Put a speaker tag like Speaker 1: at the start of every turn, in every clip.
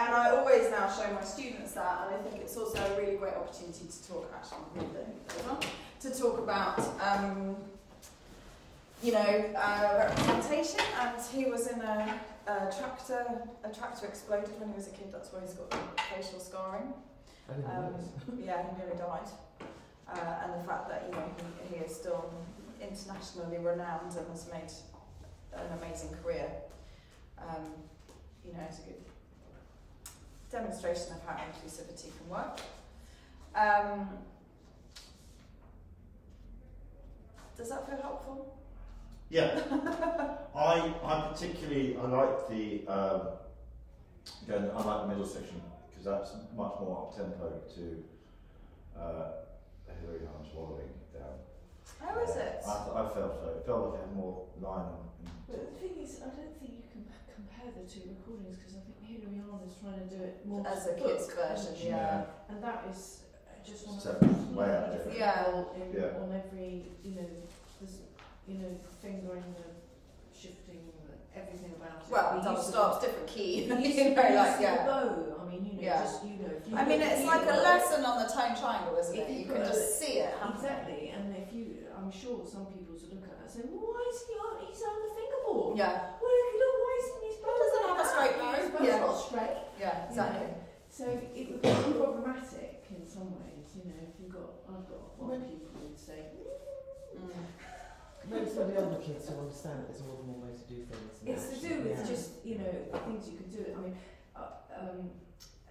Speaker 1: and I always now show my students that, and I think it's also a really great opportunity to talk actually to talk about, um, you know, uh, representation. And he was in a, a tractor, a tractor exploded when he was a kid. That's why he's got facial scarring. Um, yeah, he nearly died. Uh, and the fact that you know he, he is still internationally renowned and has made an amazing career, um, you know, it's a good demonstration of how inclusivity can work. Um, does that feel helpful?
Speaker 2: Yeah. I I particularly I like the um, again I like the middle section because that's much more up tempo to uh, Hilary Hahn's wallowing down.
Speaker 1: How is it?
Speaker 2: I, I felt so. It felt like it had more line and,
Speaker 3: But the thing is, I don't think you can compare the two recordings because I think Hilary Hahn is trying to do it more
Speaker 1: As a
Speaker 3: book,
Speaker 1: kid's version,
Speaker 3: and-
Speaker 1: yeah.
Speaker 3: And that is uh, just on
Speaker 2: So,
Speaker 3: a
Speaker 2: way out
Speaker 3: different
Speaker 1: Yeah.
Speaker 3: in,
Speaker 2: Yeah.
Speaker 3: on every, you know, there's, you know, fingering the shifting, everything about it.
Speaker 1: Well,
Speaker 3: We
Speaker 1: double
Speaker 3: used to-
Speaker 1: stops, different key.
Speaker 3: we
Speaker 1: you know,
Speaker 3: we
Speaker 1: like
Speaker 3: used to
Speaker 1: yeah.
Speaker 3: bow. I mean, you know,
Speaker 1: Yeah.
Speaker 3: just you know. You
Speaker 1: I mean, it's like a lesson on the tone triangle, isn't it?
Speaker 3: you
Speaker 1: You can just
Speaker 3: a-
Speaker 1: see it happen.
Speaker 3: Exactly, and if you, I'm sure some people would look at that and say, well, why is he on, he's on the fingerboard?
Speaker 1: Yeah,
Speaker 3: Well, look, look, why isn't his bow
Speaker 1: doesn't have a straight bow.
Speaker 3: His bow's
Speaker 1: Yeah.
Speaker 3: not straight.
Speaker 1: yeah, exactly.
Speaker 3: So it would be problematic in some ways, you know, if you've got, I've got one pupil who'd say,
Speaker 1: Mm.
Speaker 4: Maybe some of the older kids who understand that there's more than one way to do things. and
Speaker 3: it's to do with
Speaker 4: yeah.
Speaker 3: just, you know, things you can do. It. I mean, uh, um,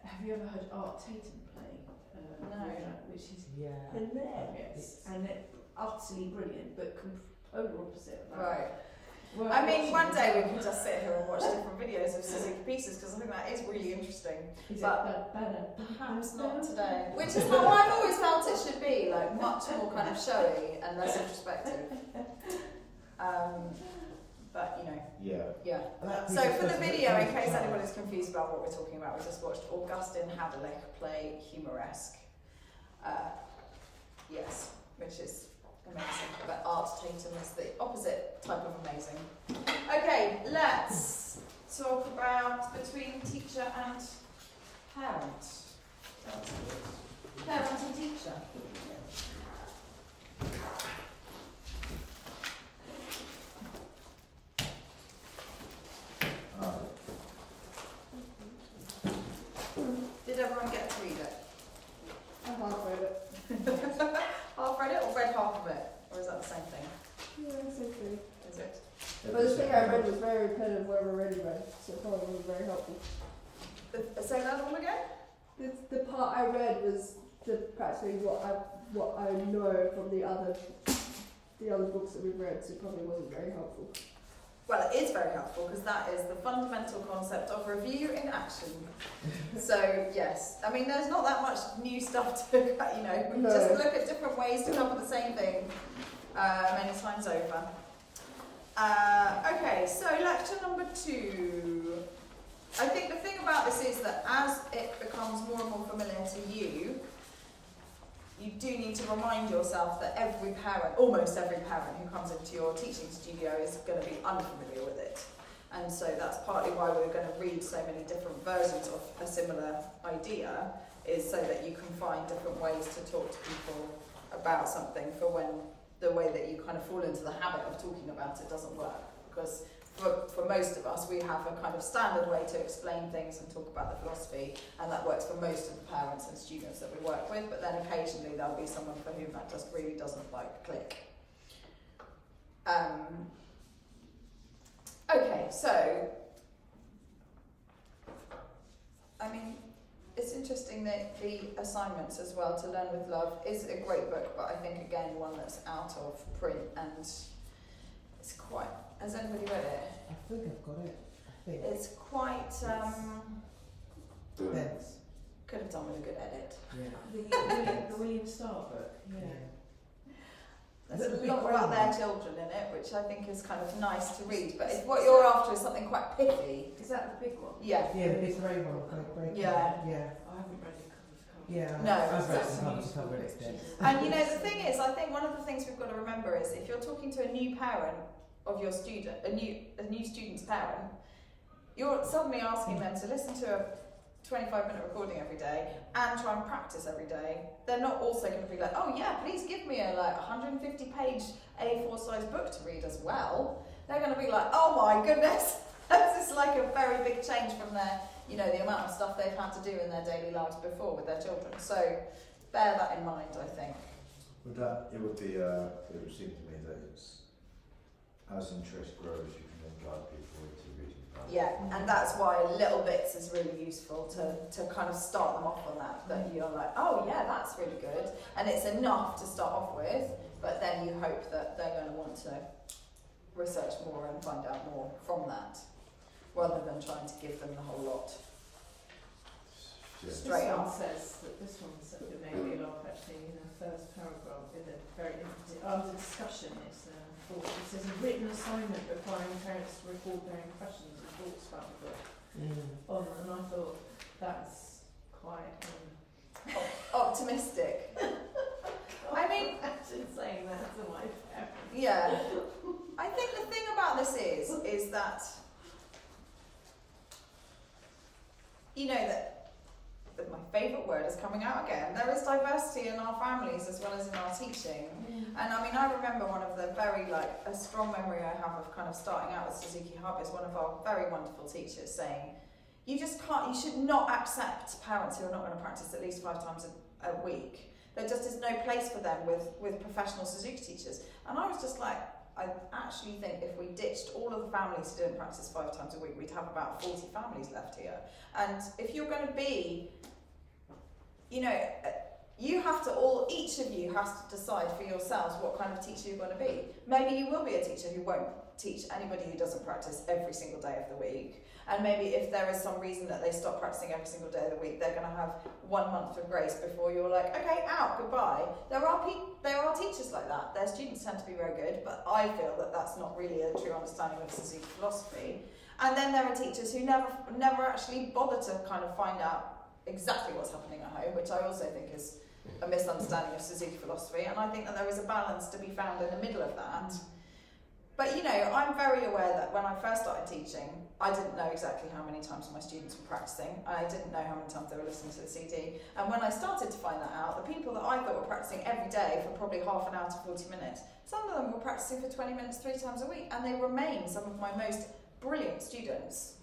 Speaker 3: have you ever heard Art Tatum play? Uh,
Speaker 1: No.
Speaker 3: Which is
Speaker 4: Yeah.
Speaker 3: hilarious and it, utterly brilliant, but com- polar opposite of that.
Speaker 1: Right.
Speaker 3: Well,
Speaker 1: I mean, one day we can just sit here and watch different videos of Suzuki pieces because I think that is really interesting.
Speaker 3: Is
Speaker 1: but
Speaker 3: it better?
Speaker 1: Perhaps not today. Which is how I've always felt it should be, like much more kind of showy and less introspective. Um, but you know,
Speaker 2: yeah.
Speaker 1: yeah. So for the video, in
Speaker 4: stuff-
Speaker 1: case anybody's confused about what we're talking about, we just watched Augustin Hadelich play Humoresque. Uh, yes, which is amazing. But Art Tatum is the opposite type of amazing. Okay, let's talk about between teacher and parent. Parent and teacher.
Speaker 2: Uh,
Speaker 1: Did everyone get to read it?
Speaker 5: I half read it.
Speaker 1: Half read it or read half of it? Or is that the same thing?
Speaker 5: Yeah, it's
Speaker 1: Is?
Speaker 5: But the thing I read was very repetitive of what I've already read, so it probably wasn't very helpful.
Speaker 1: Uh, Say that one again?
Speaker 5: The, the part I read was the practically what I what I know from the other the other books that we've read, so it probably wasn't very helpful.
Speaker 1: Well, it is very helpful because that is the fundamental concept of review in action. so, yes, I mean, there's not that much new stuff to, you know, we
Speaker 5: No.
Speaker 1: just look at different ways to cover the same thing uh, many times over. Uh, okay, so lecture number two. I think the thing about this is that as it becomes more and more familiar to you, you do need to remind yourself that every parent, almost every parent who comes into your teaching studio is going to be unfamiliar with it. And so that's partly why we're going to read so many different versions of a similar idea, is so that you can find different ways to talk to people about something for when the way that you kind of fall into the habit of talking about it doesn't work. Because for, for most of us, we have a kind of standard way to explain things and talk about the philosophy, and that works for most of the parents and students that we work with, but then occasionally there'll be someone for whom that just really doesn't like click. Um, okay, so I mean, it's interesting that the assignments as well to learn with love is a great book, but I think again one that's out of print and it's quite. Has anybody read it?
Speaker 4: I think I've got it. I think.
Speaker 1: It's quite. Um,
Speaker 4: Dense.
Speaker 1: could have done with a good edit.
Speaker 4: Yeah.
Speaker 3: The William, the William Starr book, yeah.
Speaker 1: There's a lot about
Speaker 4: brown
Speaker 1: their children in it, which I think is kind of nice to read. But if what you're after is something quite pithy,
Speaker 3: Is that the big one?
Speaker 1: yeah,
Speaker 4: Yeah, the big grey one. Great, great.
Speaker 1: Yeah.
Speaker 4: Yeah.
Speaker 3: I haven't read it cover to cover.
Speaker 4: Yeah.
Speaker 1: No,
Speaker 4: I've read
Speaker 1: it's
Speaker 4: some
Speaker 3: Useful
Speaker 4: cover it. It's
Speaker 3: pictures.
Speaker 4: dense.
Speaker 1: And you know, the thing is, I think one of the things we've got to remember is if you're talking to a new parent of your student, a new a new student's parent, you're suddenly asking them to listen to a 25 minute recording every day and try and practice every day, they're not also going to be like, oh yeah, please give me a like 150 page A4 size book to read as well. They're going to be like, oh my goodness, this is like a very big change from their, you know, the amount of stuff they've had to do in their daily lives before with their children. So bear that in mind, I think.
Speaker 2: Would that, it would be, uh, it would seem to me that it's, as interest grows, you can then guide people.
Speaker 1: Yeah, and that's why little bits is really useful to, to kind of start them off on that. That you're like, oh yeah, that's really good, and it's enough to start off with. But then you hope that they're going to want to research more and find out more from that, rather than trying to give them the whole lot.
Speaker 2: Yeah.
Speaker 1: Straight
Speaker 3: this one
Speaker 1: up.
Speaker 3: says that this one said it made me laugh actually in the first paragraph in the very under discussion it's uh, thought it says a written assignment requiring parents to record their impressions and thoughts about the book
Speaker 4: Mm.
Speaker 3: on and I thought that's quite um,
Speaker 1: Optimistic. I mean-
Speaker 3: imagine saying that to my parents.
Speaker 1: Yeah. I think the thing about this is, is that, you know, that that my favourite word is coming out again. There is diversity in our families as well as in our teaching. And I mean, I remember one of the very, like, a strong memory I have of kind of starting out with Suzuki Hub is one of our very wonderful teachers saying, you just can't, you should not accept parents who are not going to practice at least five times a, a week. There just is no place for them with, with professional Suzuki teachers. And I was just like, I actually think if we ditched all of the families who didn't practice five times a week, we'd have about 40 families left here. And if you're going to be, you know, you have to all, each of you has to decide for yourselves what kind of teacher you're going to be. Maybe you will be a teacher who won't teach anybody who doesn't practice every single day of the week. And maybe if there is some reason that they stop practicing every single day of the week, they're going to have one month of grace before you're like, okay, out, goodbye. There are pe- there are teachers like that. Their students tend to be very good, but I feel that that's not really a true understanding of Suzuki philosophy. And then there are teachers who never never actually bother to kind of find out exactly what's happening at home, which I also think is a misunderstanding of Suzuki philosophy. And I think that there is a balance to be found in the middle of that. But you know, I'm very aware that when I first started teaching, I didn't know exactly how many times my students were practicing. I didn't know how many times they were listening to the CD. And when I started to find that out, the people that I thought were practicing every day for probably half an hour to 40 minutes, some of them were practicing for 20 minutes three times a week, and they remain some of my most brilliant students.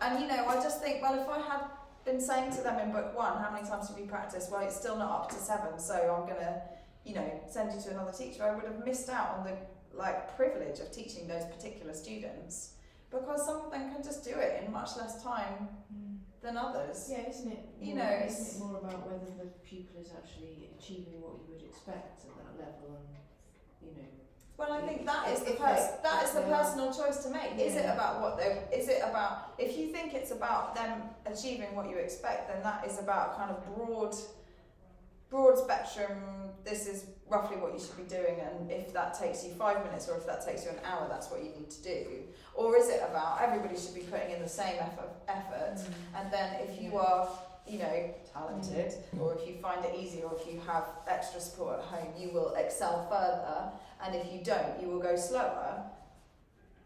Speaker 1: And you know, I just think, well, if I had been saying to them in book one, how many times have you practiced? Well, it's still not up to seven, so I'm going to, you know, send you to another teacher. I would have missed out on the like privilege of teaching those particular students because some of them can just do it in much less time hmm. than others.
Speaker 3: Yeah, isn't it?
Speaker 1: You know,
Speaker 3: isn't it more about whether the pupil is actually achieving what you would expect at that level, and you know,
Speaker 1: Well, I think that is the pers- that is the
Speaker 3: if they are-
Speaker 1: personal choice to make. Is it about what they? Is it about if you think it's about them achieving what you expect, then that is about kind of broad, broad spectrum. This is roughly what you should be doing, and if that takes you five minutes or if that takes you an hour, that's what you need to do. Or is it about everybody should be putting in the same effort, effort mm. and then if you are, you know, talented, mm. or if you find it easy, or if you have extra support at home, you will excel further. And if you don't, you will go slower.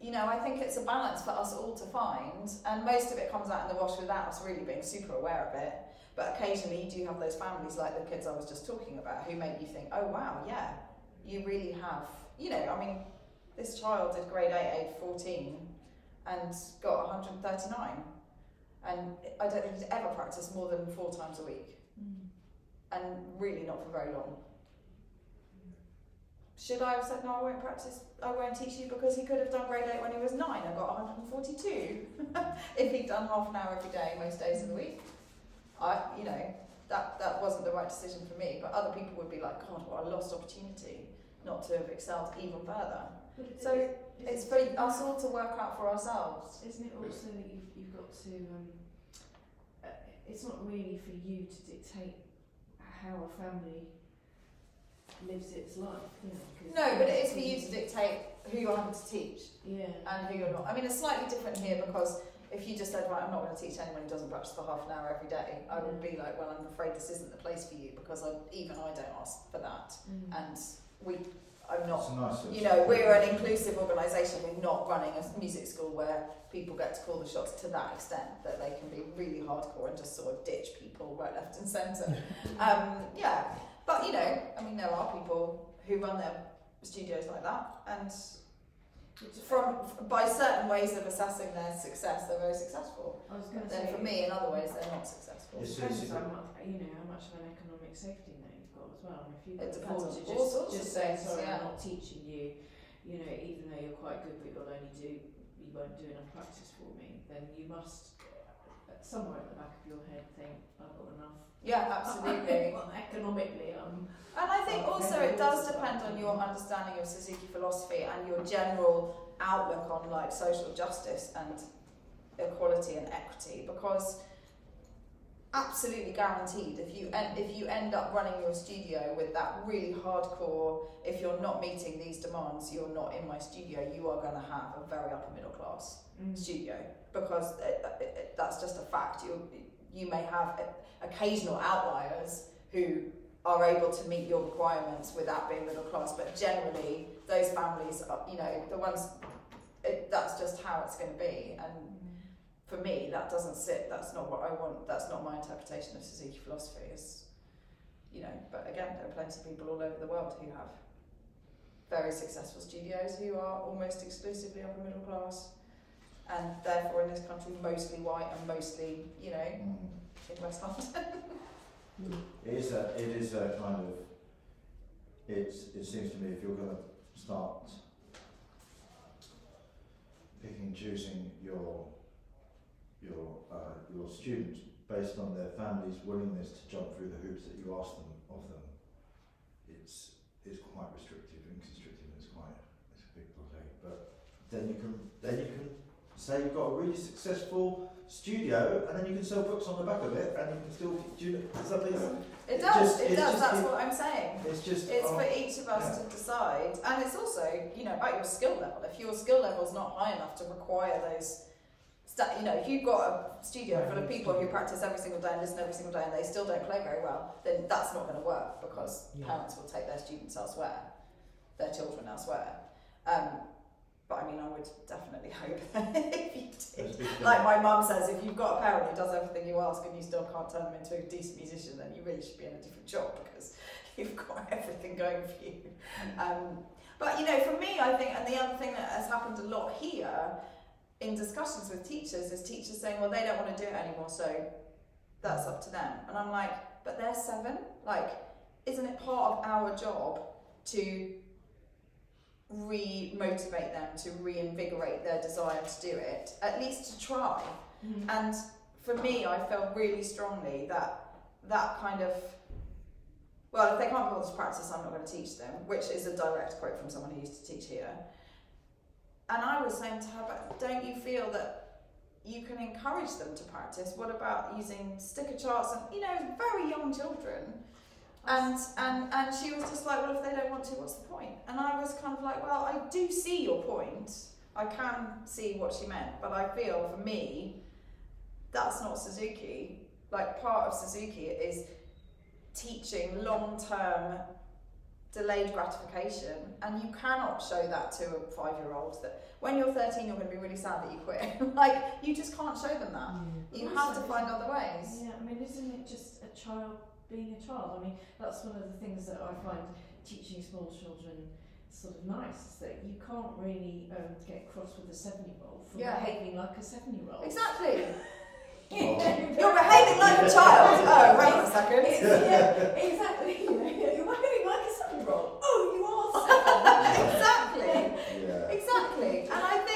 Speaker 1: You know, I think it's a balance for us all to find, and most of it comes out in the wash without us really being super aware of it. But occasionally, you do have those families like the kids I was just talking about who make you think, oh wow, yeah, you really have. You know, I mean, this child did grade 8, age 14, and got 139 and I don't think he's ever practiced more than four times a week, mm. and really not for very long. Should I have said no? I won't practice. I won't teach you because he could have done grade eight when he was nine I got 142 if he'd done half an hour every day most days of the week. I, you know, that that wasn't the right decision for me. But other people would be like, God, what a lost opportunity not to have excelled even further.
Speaker 3: It-
Speaker 1: So It's
Speaker 3: it-
Speaker 1: for us all to work out for ourselves.
Speaker 3: Isn't it also that you've, you've got to, um, uh, it's not really for you to dictate how a family lives its life, you know? 'cause
Speaker 1: No, but it is for you to dictate who you're having to teach.
Speaker 3: Yeah.
Speaker 1: and who you're not. I mean, it's slightly different here because if you just said, right, I'm not going to teach anyone who doesn't practice for half an hour every day, I would be like, well, I'm afraid this isn't the place for you because I, even I don't ask for that.
Speaker 3: Mm.
Speaker 1: And we, I'm not,
Speaker 2: nice
Speaker 1: you know, we're an inclusive organisation. We're not running a music school where people get to call the shots to that extent that they can be really hardcore and just sort of ditch people right, left, and centre. um, yeah, but you know, I mean, there are people who run their studios like that, and from by certain ways of assessing their success, they're very successful.
Speaker 3: I was going to
Speaker 1: Then
Speaker 3: say.
Speaker 1: for me, in other ways, they're not successful.
Speaker 2: It's-
Speaker 3: Depends
Speaker 2: it's-
Speaker 3: how much, you know, how much of an economic safety net you've got as well. And If you
Speaker 1: It depends on
Speaker 3: to
Speaker 1: all
Speaker 3: just,
Speaker 1: sorts of
Speaker 3: just say,
Speaker 1: things,
Speaker 3: sorry,
Speaker 1: yeah.
Speaker 3: I'm not teaching you, you know, even though you're quite good, but you'll only do, you won't do enough practice for me, then you must, uh, somewhere at the back of your head, think, I've got enough.
Speaker 1: Yeah, absolutely.
Speaker 3: Well, economically, um,
Speaker 1: And I think
Speaker 3: Oh,
Speaker 1: also it does depend on your understanding of Suzuki philosophy and your general outlook on like social justice and equality and equity because absolutely guaranteed if you end, if you end up running your studio with that really hardcore if you're not meeting these demands you're not in my studio you are going to have a very upper middle class
Speaker 3: mm.
Speaker 1: studio because it, it, it, that's just a fact. You you may have occasional outliers who are able to meet your requirements without being middle class, but generally those families are you know the ones. It, that's just how it's going to be, and for me that doesn't sit. That's not what I want. That's not my interpretation of Suzuki philosophy. Is you know, but again, there are plenty of people all over the world who have very successful studios who are almost exclusively upper middle class and therefore in this country mostly white and mostly, you know,
Speaker 2: Mm.
Speaker 1: in West London.
Speaker 2: It is a, it is a kind of, it's, it seems to me if you're going to start picking choosing your, your, uh, your students based on their family's willingness to jump through the hoops that you ask them of them, it's, it's quite restrictive and constrictive and it's quite, it's a big blockade. But then you can, then you can say you've got a really successful studio and then you can sell books on the back of it and you can still, do you does that make sense?
Speaker 1: It
Speaker 2: It
Speaker 1: does,
Speaker 2: just-
Speaker 1: it does,
Speaker 2: just
Speaker 1: that's
Speaker 2: the-
Speaker 1: what I'm saying.
Speaker 2: It's just.
Speaker 1: It's
Speaker 2: oh,
Speaker 1: for each of us
Speaker 2: yeah.
Speaker 1: to decide, and it's also, you know, about your skill level. If your skill level's not high enough to require those, you know, if you've got a studio full of people who practice every single day and listen every single day and they still don't play very well, then that's not going to work because
Speaker 4: Yeah.
Speaker 1: parents will take their students elsewhere, their children elsewhere. Um, but I mean, I would that if you did
Speaker 2: a big thing.
Speaker 1: like my mum says, if you've got a parent who does everything you ask and you still can't turn them into a decent musician, then you really should be in a different job because you've got everything going for you. Um, but you know, for me, I think, and the other thing that has happened a lot here in discussions with teachers is teachers saying, well, they don't want to do it anymore, so that's up to them. And I'm like, but they're seven. Like, isn't it part of our job to re-motivate them, to reinvigorate their desire to do it, at least to try? Mm-hmm. And for me, I felt really strongly that that kind of well, if they can't bother to practice, I'm not going to teach them, which is a direct quote from someone who used to teach here. And I was saying to her, but don't you feel that you can encourage them to practice? What about using sticker charts and you know, very young children? And and and she was just like, well, if they don't want to, what's the point? And I was kind of like, well, I do see your point. I can see what she meant, but I feel for me, that's not Suzuki. Like part of Suzuki is teaching long-term delayed gratification, and you cannot show that to a five-year-old that when you're 13 you're going to be really sad that you quit. like you just can't show them that.
Speaker 4: Yeah.
Speaker 1: You
Speaker 3: Also,
Speaker 1: have to find other ways.
Speaker 3: Yeah, I mean, isn't it just a child being a child? I mean, that's one of the things that I find teaching small children sort of nice, is that you can't really um, get cross with a seven-year-old for
Speaker 1: Yeah.
Speaker 3: behaving like a seven-year-old.
Speaker 1: Exactly.
Speaker 2: Oh.
Speaker 1: You're behaving like a child. Oh, hang on a second.
Speaker 3: It's, yeah, exactly. You know, you're behaving like a seven-year-old. Oh, you are seven.
Speaker 1: exactly.
Speaker 2: Yeah.
Speaker 1: Exactly. And I think, you know,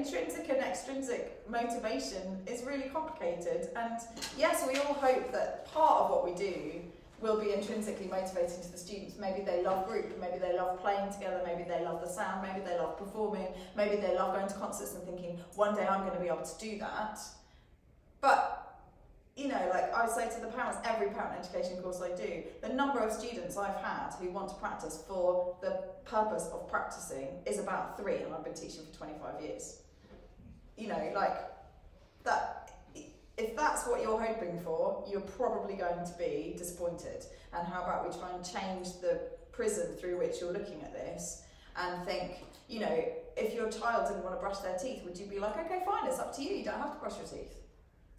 Speaker 1: intrinsic and extrinsic motivation is really complicated. And yes, we all hope that part of what we do will be intrinsically motivating to the students. Maybe they love group, maybe they love playing together, maybe they love the sound, maybe they love performing, maybe they love going to concerts and thinking, one day I'm going to be able to do that. But, you know, like I say to the parents, every parent education course I do, the number of students I've had who want to practice for the purpose of practicing is about three, and I've been teaching for 25 years. You know, like that. If that's what you're hoping for, you're probably going to be disappointed. And how about we try and change the prism through which you're looking at this and think, you know, if your child didn't want to brush their teeth, would you be like, okay, fine, it's up to you, you don't have to brush your teeth?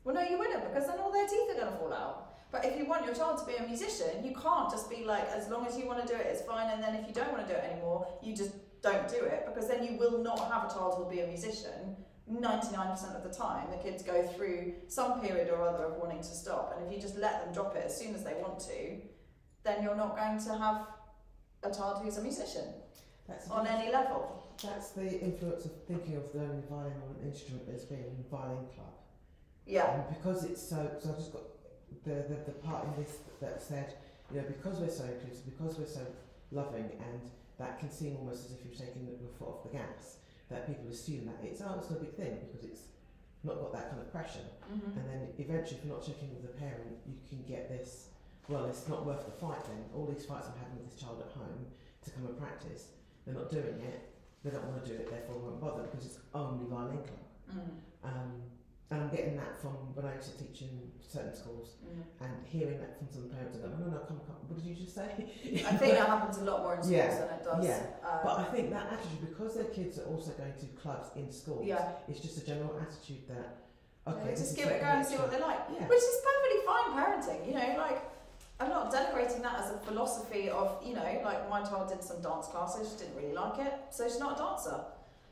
Speaker 1: Well, no, you wouldn't because then all their teeth are going to fall out. But if you want your child to be a musician, you can't just be like, as long as you want to do it, it's fine. And then if you don't want to do it anymore, you just don't do it because then you will not have a child who will be a musician 99% of the time. The kids go through some period or other of wanting to stop. And if you just let them drop it as soon as they want to, then you're not going to have a child who's a musician
Speaker 4: That's
Speaker 1: on any level.
Speaker 4: That's the influence of thinking of learning violin or an instrument as being a violin club.
Speaker 1: Yeah.
Speaker 4: And because it's so, so I've just got the, the, the part in this that said, you know, because we're so inclusive, because we're so loving, and that can seem almost as if you're taking your foot off the gas, that people assume that it's, oh, it's no big thing because it's not got that kind of pressure.
Speaker 1: Mm-hmm.
Speaker 4: And then eventually, if you're not checking with the parent, you can get this, well, it's not worth the fight then. All these fights I'm having with this child at home to come and practice, they're not doing it, they don't want to do it, therefore we won't bother because it's only violin club.
Speaker 1: Mm.
Speaker 4: Um, and I'm getting that from when I used to teach in certain schools
Speaker 1: Mm.
Speaker 4: and hearing that from some parents and go, no, no, no, come, come, what did you just say?
Speaker 1: I think that happens a lot more in schools
Speaker 4: Yeah.
Speaker 1: than it does.
Speaker 4: Yeah.
Speaker 1: Um,
Speaker 4: But I think that attitude, because their kids are also going to clubs in schools,
Speaker 1: yeah.
Speaker 4: it's just a general attitude that, okay,
Speaker 1: Yeah, just give it a go and see what they like.
Speaker 4: Yeah.
Speaker 1: Which is perfectly fine parenting, you know, like I'm not denigrating that as a philosophy of, you know, like my child did some dance classes, she didn't really like it, so she's not a dancer.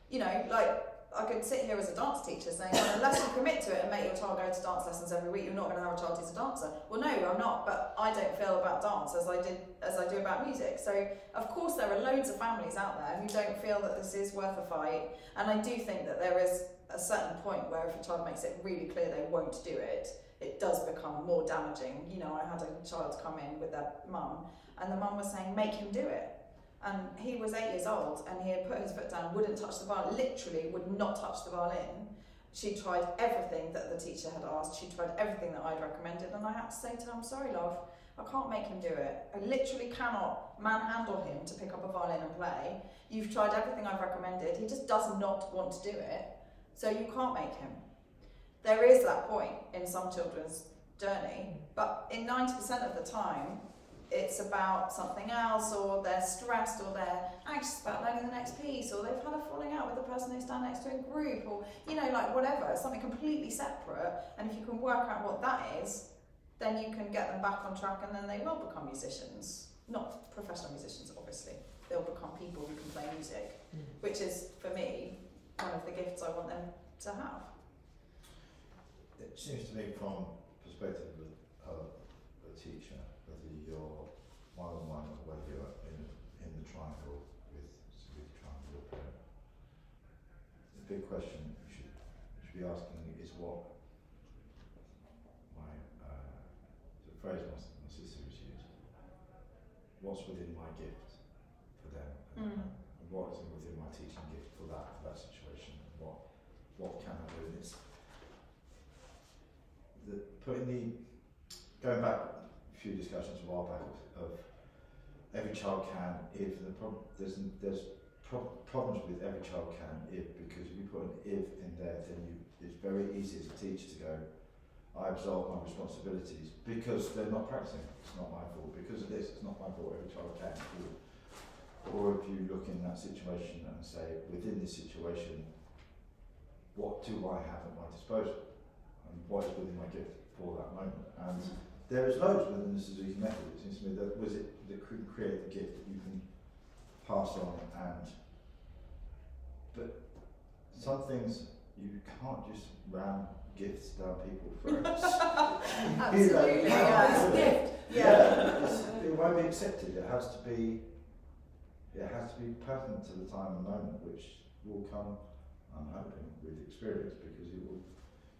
Speaker 1: You know, like I could sit here as a dance teacher saying, well, unless you commit to it and make your child go to dance lessons every week, you're not going to have a child who's a dancer. Well, no, I'm not, but I don't feel about dance as I did as I do about music. So, of course, there are loads of families out there who don't feel that this is worth a fight, and I do think that there is a certain point where if a child makes it really clear they won't do it, it does become more damaging. You know, I had a child come in with their mum, and the mum was saying, make him do it. And he was eight years old, and he had put his foot down, wouldn't touch the violin, literally would not touch the violin. She tried everything that the teacher had asked, she tried everything that I'd recommended, and I had to say to her, I'm sorry, love, I can't make him do it. I literally cannot manhandle him to pick up a violin and play. You've tried everything I've recommended, he just does not want to do it, so you can't make him there is that point in some children's journey, but in 90% of the time, it's about something else, or they're stressed, or they're anxious about learning the next piece, or they've had a falling out with the person they stand next to in group, or you know, like whatever, something completely separate. And if you can work out what that is, then you can get them back on track, and then they will become musicians. Not professional musicians, obviously. They'll become people who can play music,
Speaker 4: Mm.
Speaker 1: which is, for me, one of the gifts I want them to have.
Speaker 2: It seems to me from perspective of a teacher, whether you're one on one or whether you're in, in the triangle with, with triangle parent, the big question you should, you should be asking is what my, uh, the phrase my, my sister has used, what's within my gift for them and,
Speaker 1: Mm.
Speaker 2: and what is within my teaching gift for that, for that situation, and what, what can I do? And it's, the putting the going back few discussions a while back of, of every child can if the problem there's there's pro- problems with every child can if because if you put an if in there then you it's very easy as a teacher to go I absolve my responsibilities because they're not practicing. It's not my fault. Because of this it's not my fault. Every child can. Do or if you look in that situation and say within this situation what do I have at my disposal? And what is within my gift for that moment. And there is loads within the Suzuki method. It seems to me that was it that could create the gift that you can pass on and but some things you can't just ram gifts down people's throats.
Speaker 1: Absolutely, yeah, it's a gift. Yeah.
Speaker 2: it's, it won't be accepted. It has to be it has to be pertinent to the time and moment which will come I'm hoping with experience because it will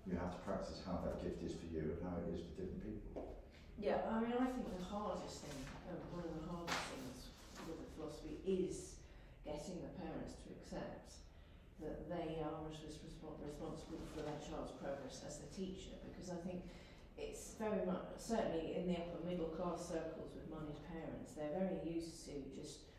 Speaker 2: you have to practice how that gift is for you and how it is for different people.
Speaker 1: Yeah.
Speaker 3: I mean, I think the hardest thing, um, one of the hardest things with the philosophy is getting the parents to accept that they are res- resp- responsible for their child's progress as the teacher. Because I think it's very much, certainly in the upper middle class circles with moneyed parents, they're very used to just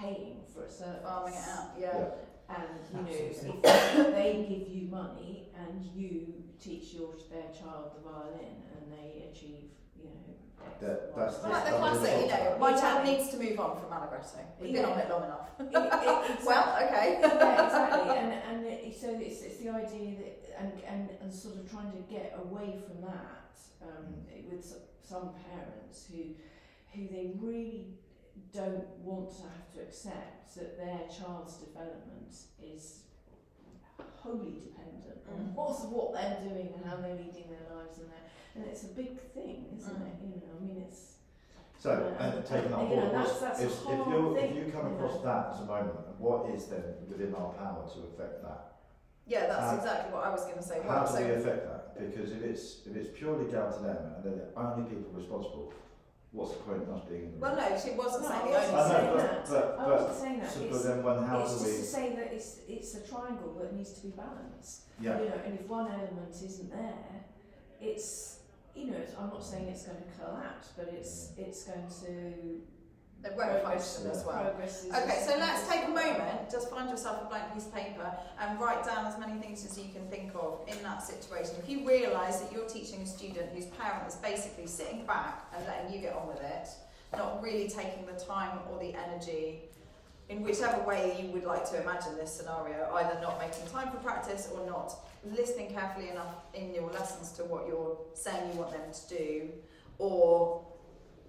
Speaker 3: paying for a service.
Speaker 1: Farming it out, yeah.
Speaker 3: And you
Speaker 4: Absolutely.
Speaker 3: know, if they give you money and you teach your their child the violin and they achieve, you know,
Speaker 2: That- that's-
Speaker 3: Z.
Speaker 1: Well, like the classic, you know, my
Speaker 3: Exactly.
Speaker 1: town needs to move on from Allegretto. We've been on it long enough.
Speaker 3: It- it-
Speaker 1: Well, okay.
Speaker 3: yeah, exactly. And and it, so it's, it's the idea that and, and and sort of trying to get away from that um, with some parents who who they really don't want to have to accept that their child's development is wholly dependent on
Speaker 1: Mm.
Speaker 3: what's what they're doing and how they're leading their lives and that and it's a big thing, isn't
Speaker 1: Mm.
Speaker 3: it? You know, I mean it's
Speaker 2: So, and taking that on
Speaker 3: You that's- that's
Speaker 2: if, if,
Speaker 3: hard
Speaker 2: you
Speaker 3: thing,
Speaker 2: if you come
Speaker 3: you
Speaker 2: across
Speaker 3: know.
Speaker 2: that as a moment, what is then within our power to affect that?
Speaker 1: Yeah, that's
Speaker 2: How-
Speaker 1: exactly what I was going to say.
Speaker 2: How
Speaker 1: Well,
Speaker 2: do we affect that? Because if it's if it's purely down to them and they're the only people responsible, what's the point of us being in the
Speaker 1: well,
Speaker 2: room?
Speaker 1: no, she wasn't
Speaker 3: No,
Speaker 1: saying
Speaker 3: I
Speaker 1: the
Speaker 3: wasn't
Speaker 2: I know,
Speaker 3: saying
Speaker 2: but,
Speaker 3: that.
Speaker 2: but,
Speaker 3: I
Speaker 2: but,
Speaker 3: wasn't saying that.
Speaker 2: so,
Speaker 3: it's,
Speaker 2: then when how
Speaker 3: it's
Speaker 2: do
Speaker 3: just
Speaker 2: we?
Speaker 3: to say that it's it's a triangle that needs to be balanced.
Speaker 2: Yeah.
Speaker 3: You know, and if one element isn't there, it's you know, it's, I'm not saying it's going to collapse, but it's mm. it's going to
Speaker 1: It won't
Speaker 3: progress,
Speaker 1: function as well. Okay, so let's take a moment, just find yourself a blank piece of paper and write down as many things as you can think of in that situation. If you realise that you're teaching a student whose parent is basically sitting back and letting you get on with it, not really taking the time or the energy in whichever way you would like to imagine this scenario, either not making time for practice or not listening carefully enough in your lessons to what you're saying you want them to do, or,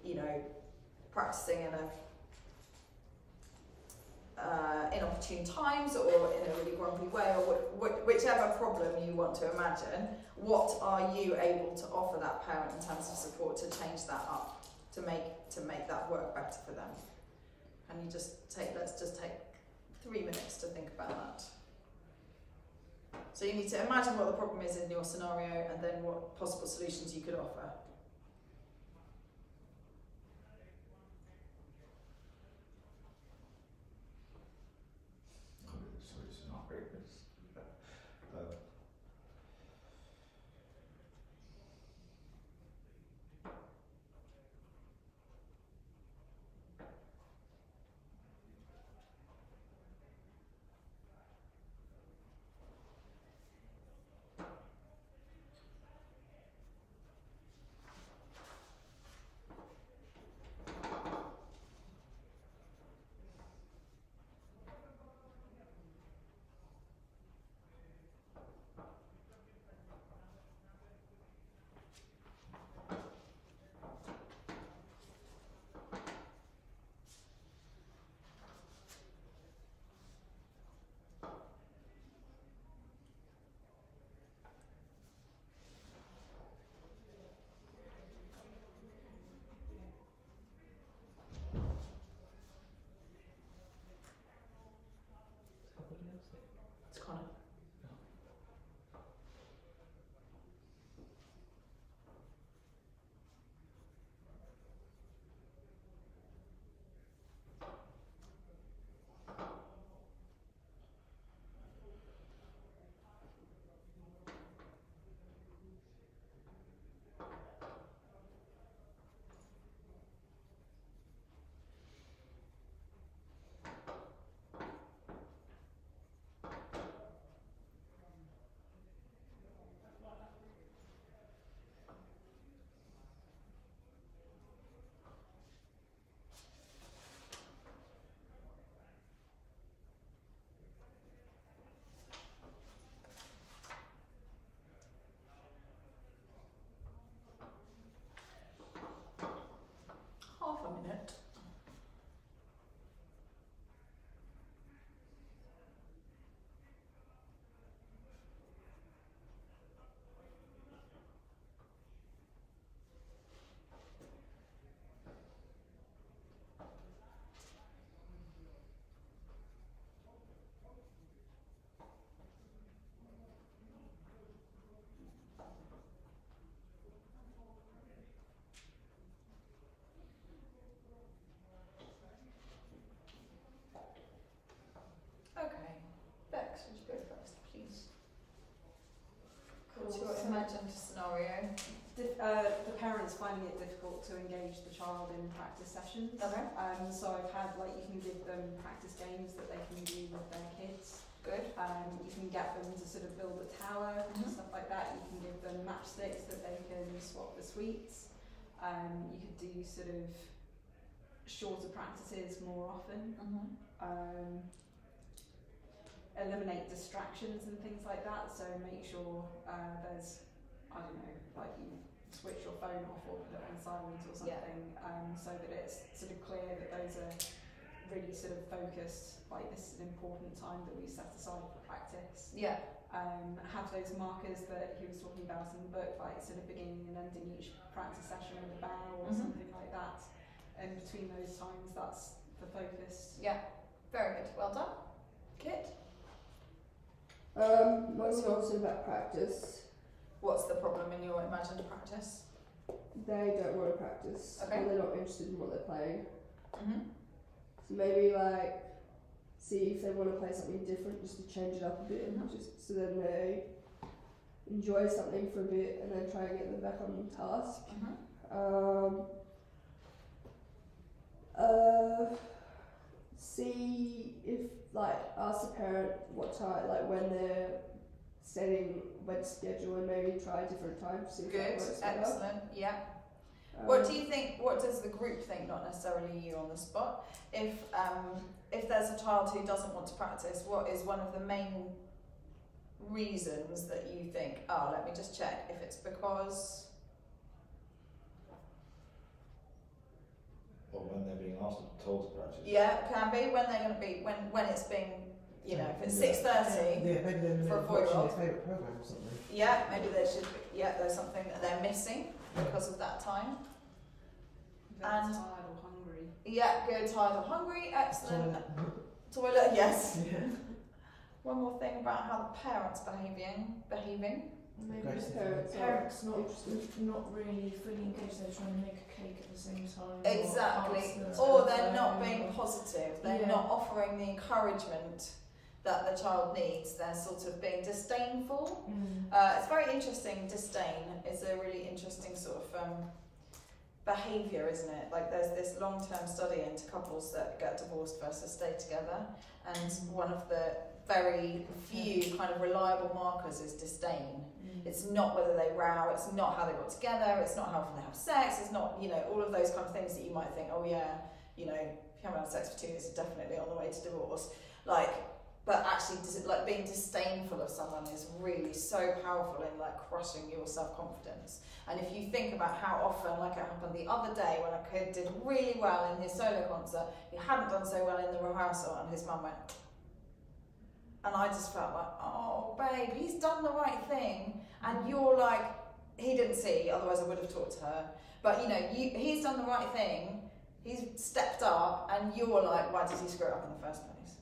Speaker 1: you know, practicing in a uh, inopportune times or in a really grumpy way or wh- wh- whichever problem you want to imagine, what are you able to offer that parent in terms of support to change that up, to make to make that work better for them? And you just take let's just take three minutes to think about that. So you need to imagine what the problem is in your scenario and then what possible solutions you could offer. Connor. Half a minute. Okay. Bex, would you go first, please? What's your
Speaker 5: So-
Speaker 1: imagined scenario?
Speaker 5: Dif- uh, the parents finding it difficult to engage the child in
Speaker 1: Okay.
Speaker 5: Um, so I've had like you can give them practice games that they can do with their kids.
Speaker 1: Good.
Speaker 6: Um, you can get them to sort of build a tower and
Speaker 1: Mhm.
Speaker 6: stuff like that. You can give them matchsticks that they can swap the sweets. Um, you could do sort of shorter practices more often.
Speaker 1: Mm-hmm.
Speaker 6: Um, eliminate distractions and things like that. So make sure uh, there's, I don't know, like you switch your phone off or put it on silent or
Speaker 1: Yeah.
Speaker 6: something, um, so that it's sort of clear that those are really sort of focused. Like this is an important time that we set aside for practice.
Speaker 1: Yeah.
Speaker 6: Um, have those markers that he was talking about in the book, like sort of beginning and ending each practice session with a bow or
Speaker 1: Mhm.
Speaker 6: something like that. And between those times, that's the focus.
Speaker 1: Yeah. Very good. Well done. Kit,
Speaker 5: Um, my also about practice.
Speaker 1: What's the problem in your imagined practice?
Speaker 5: They don't want to practice.
Speaker 1: Okay.
Speaker 5: Or they're not interested in what they're playing.
Speaker 1: Mm-hmm.
Speaker 5: So maybe like see if they want to play something different just to change it up a bit and
Speaker 1: Mhm.
Speaker 5: just so then they enjoy something for a bit and then try and get them back on task.
Speaker 1: Mm-hmm.
Speaker 5: Um, uh, see if like ask the parent what time like when they're setting when to schedule and maybe try different times. see if that
Speaker 1: Good.
Speaker 5: works better.
Speaker 1: Excellent. Yeah.
Speaker 5: Um,
Speaker 1: What do you think? What does the group think? Not necessarily you on the spot. If um, if there's a child who doesn't want to practice, what is one of the main reasons that you think? Oh, let me just check if it's because.
Speaker 2: Or when they're being asked told to practice.
Speaker 1: Yeah, can be when they're going to be when when it's being you know if it's
Speaker 2: Yeah.
Speaker 1: six thirty.
Speaker 4: Yeah, maybe they're
Speaker 1: For a
Speaker 4: watching
Speaker 1: four-year-old.
Speaker 4: their favourite programme or something.
Speaker 1: Yeah, maybe there should be. Yeah, there's something that they're missing because of that time.
Speaker 6: They're
Speaker 1: And-
Speaker 6: tired or hungry.
Speaker 1: Yeah, good. Tired or hungry? Excellent.
Speaker 4: Toilet.
Speaker 1: Toilet. Yes.
Speaker 4: yeah.
Speaker 1: One more thing about how the parents behaving behaving.
Speaker 3: Maybe the
Speaker 5: Parents
Speaker 3: parents not not really fully engaged. They're trying to make a cake at the same time.
Speaker 1: Exactly.
Speaker 3: answer
Speaker 1: Or they're not being positive. They're
Speaker 3: Yeah.
Speaker 1: not offering the encouragement that the child needs. They're sort of being disdainful.
Speaker 3: Mm.
Speaker 1: Uh, it's very interesting. Disdain is a really interesting sort of um, behaviour, isn't it? Like there's this long-term study into couples that get divorced versus stay together, and one of the very few kind of reliable markers is disdain.
Speaker 3: Mm.
Speaker 1: It's not whether they row, it's not how they got together, it's not how often they have sex, it's not, you know, all of those kind of things that you might think, oh yeah, you know, if you haven't had sex for two years, definitely on the way to divorce. Like, but actually, like being disdainful of someone is really so powerful in like crushing your self confidence. And if you think about how often, like it happened the other day when a kid did really well in his solo concert, he hadn't done so well in the rehearsal, and his mum went, and I just felt like, oh, babe, he's done the right thing. And you're like, he didn't see, otherwise I would have talked to her. But you know, you, he's done the right thing. He's stepped up, and you're like, why did he screw it up in the first place?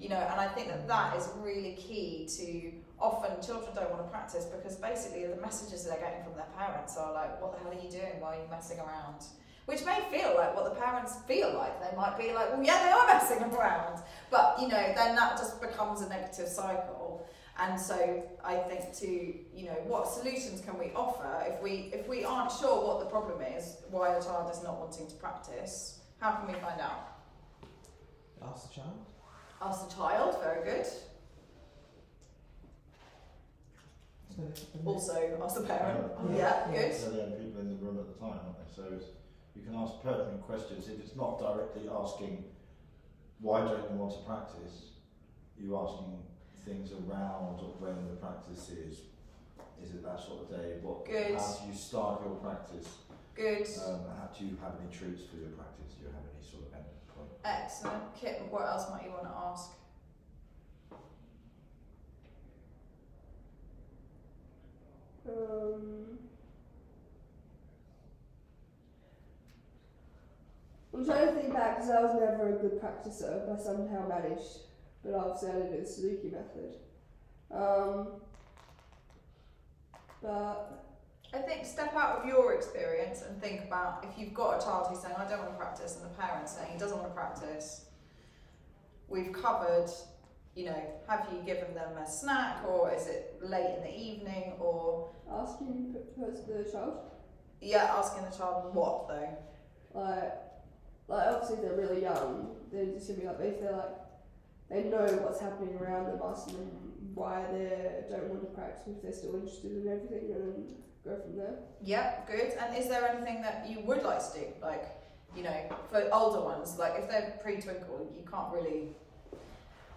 Speaker 1: You know, and I think that that is really key to. Often children don't want to practice because basically the messages they're getting from their parents are like, what the hell are you doing? Why are you messing around? Which may feel like what the parents feel like. They might be like, well, yeah, they are messing around. But you know, then that just becomes a negative cycle. And so I think to you know, what solutions can we offer if we if we aren't sure what the problem is, why a child is not wanting to practice? How can we find out?
Speaker 4: Ask the child.
Speaker 1: Ask the child. Very good. Also ask the parent.
Speaker 2: Yeah.
Speaker 1: Yeah, good.
Speaker 2: So there are people in the room at the time, aren't they? So you can ask pertinent questions. If it's not directly asking, why don't you want to practice, you're asking things around when the practice is. Is it that sort of day? What?
Speaker 1: Good.
Speaker 2: How do you start your practice?
Speaker 1: Good.
Speaker 2: Um, how, do you have any treats for your practice? Do you have any sort of end point?
Speaker 1: Excellent. Kit, what else might you want to ask?
Speaker 5: Um, I'm trying to think back because I was never a good practicer, but I somehow managed. But obviously, I didn't do the Suzuki method. Um, but
Speaker 1: I think step out of your experience and think about if you've got a child who's saying, I don't want to practice, and the parent's saying he doesn't want to practice. We've covered, you know, have you given them a snack or is it late in the evening or,
Speaker 5: asking the child,
Speaker 1: yeah, asking the child what though?
Speaker 5: like, like obviously they're really young, they're just gonna be like, if they're like they know what's happening around them, ask them why they don't want to practice if they're still interested in everything, and go from there.
Speaker 1: Yep, good. And is there anything that you would like to do? Like, you know, for older ones, like if they're pre-twinkle, you can't really,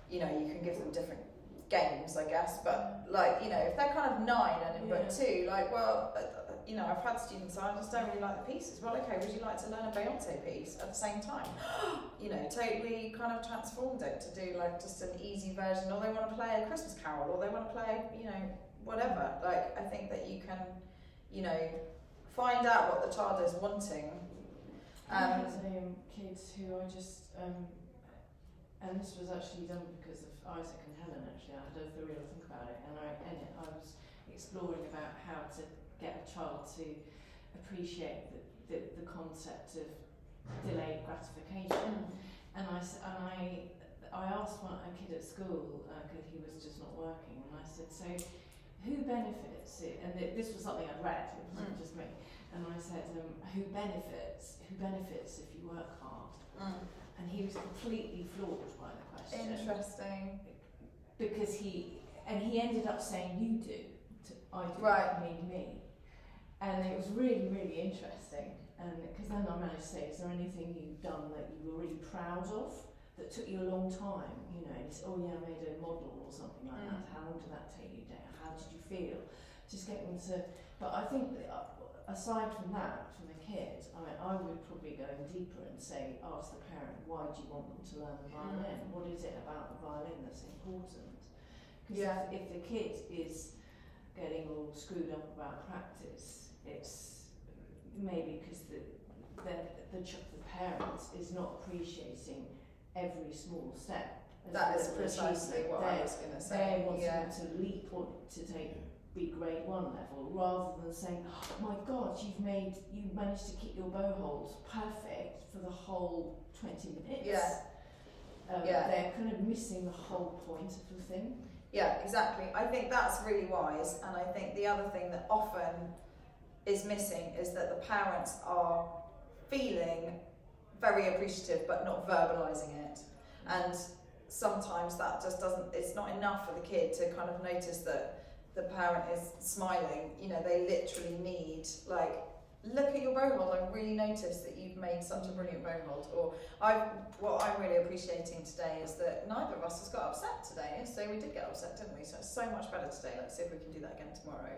Speaker 1: you know, you can give them different games, I guess. But like, you know, if they're kind of nine and in book two, like, well, uh, uh, you know, I've had students, I just don't really like the pieces. Well, okay, would you like to learn a Beyonce piece at the same time? you know, totally kind of transformed it to do like just an easy version, or they want to play a Christmas Carol, or they want to play, you know, whatever. Like, I think that you can, you know, find out what the child is wanting.
Speaker 3: I
Speaker 1: Um,
Speaker 3: um, kids who I just, um, and this was actually done because of Isaac and Helen. Actually, I had a real think about it, and I and it, I was exploring about how to get a child to appreciate the, the, the concept of delayed gratification. And I and I I asked one a kid at school because he was just not working, and I said, so who benefits it? And th- this was something I'd read. It wasn't
Speaker 1: Mm.
Speaker 3: just me. And I said, um, who benefits? Who benefits if you work hard?
Speaker 1: Mm.
Speaker 3: And he was completely floored by the question
Speaker 1: Interesting.
Speaker 3: because he and he ended up saying you do. To, I do.
Speaker 1: Right.
Speaker 3: I mean me. And it was really really interesting. And because then I managed to say, is there anything you've done that you were really proud of that took you a long time? You know, and it's, oh yeah, I made a model or something like that.
Speaker 1: Mm.
Speaker 3: How long did that take you? Down? How did you feel? Just get them to. But I think that, uh, aside from that, from the kids, I mean, I would probably go deeper and say, ask the parent, why do you want them to learn the violin?
Speaker 1: Mm.
Speaker 3: What is it about the violin that's important? Because
Speaker 1: Yeah.
Speaker 3: if, if the kid is getting all screwed up about practice, it's maybe because the the the, the parent is not appreciating every small step. as
Speaker 1: That
Speaker 3: a
Speaker 1: precisely what I
Speaker 3: They're-
Speaker 1: was going to say.
Speaker 3: they want
Speaker 1: yeah.
Speaker 3: to leap or to take be grade one level rather than saying, oh my God, you've made you managed to keep your bow hold perfect for the whole twenty minutes.
Speaker 1: Yeah.
Speaker 3: Um,
Speaker 1: Yeah.
Speaker 3: They're kind of missing the whole point of the thing.
Speaker 1: Yeah, exactly. I think that's really wise, and I think the other thing that often is missing is that the parents are feeling very appreciative but not verbalizing it, and sometimes that just doesn't. It's not enough for the kid to kind of notice that the parent is smiling. You know, they literally need like. Look at your bow hold. I really noticed that you've made such a brilliant bow hold. Or I, what I'm really appreciating today is that neither of us has got upset today. So we did get upset, didn't we? So it's so much better today. Let's see if we can do that again tomorrow.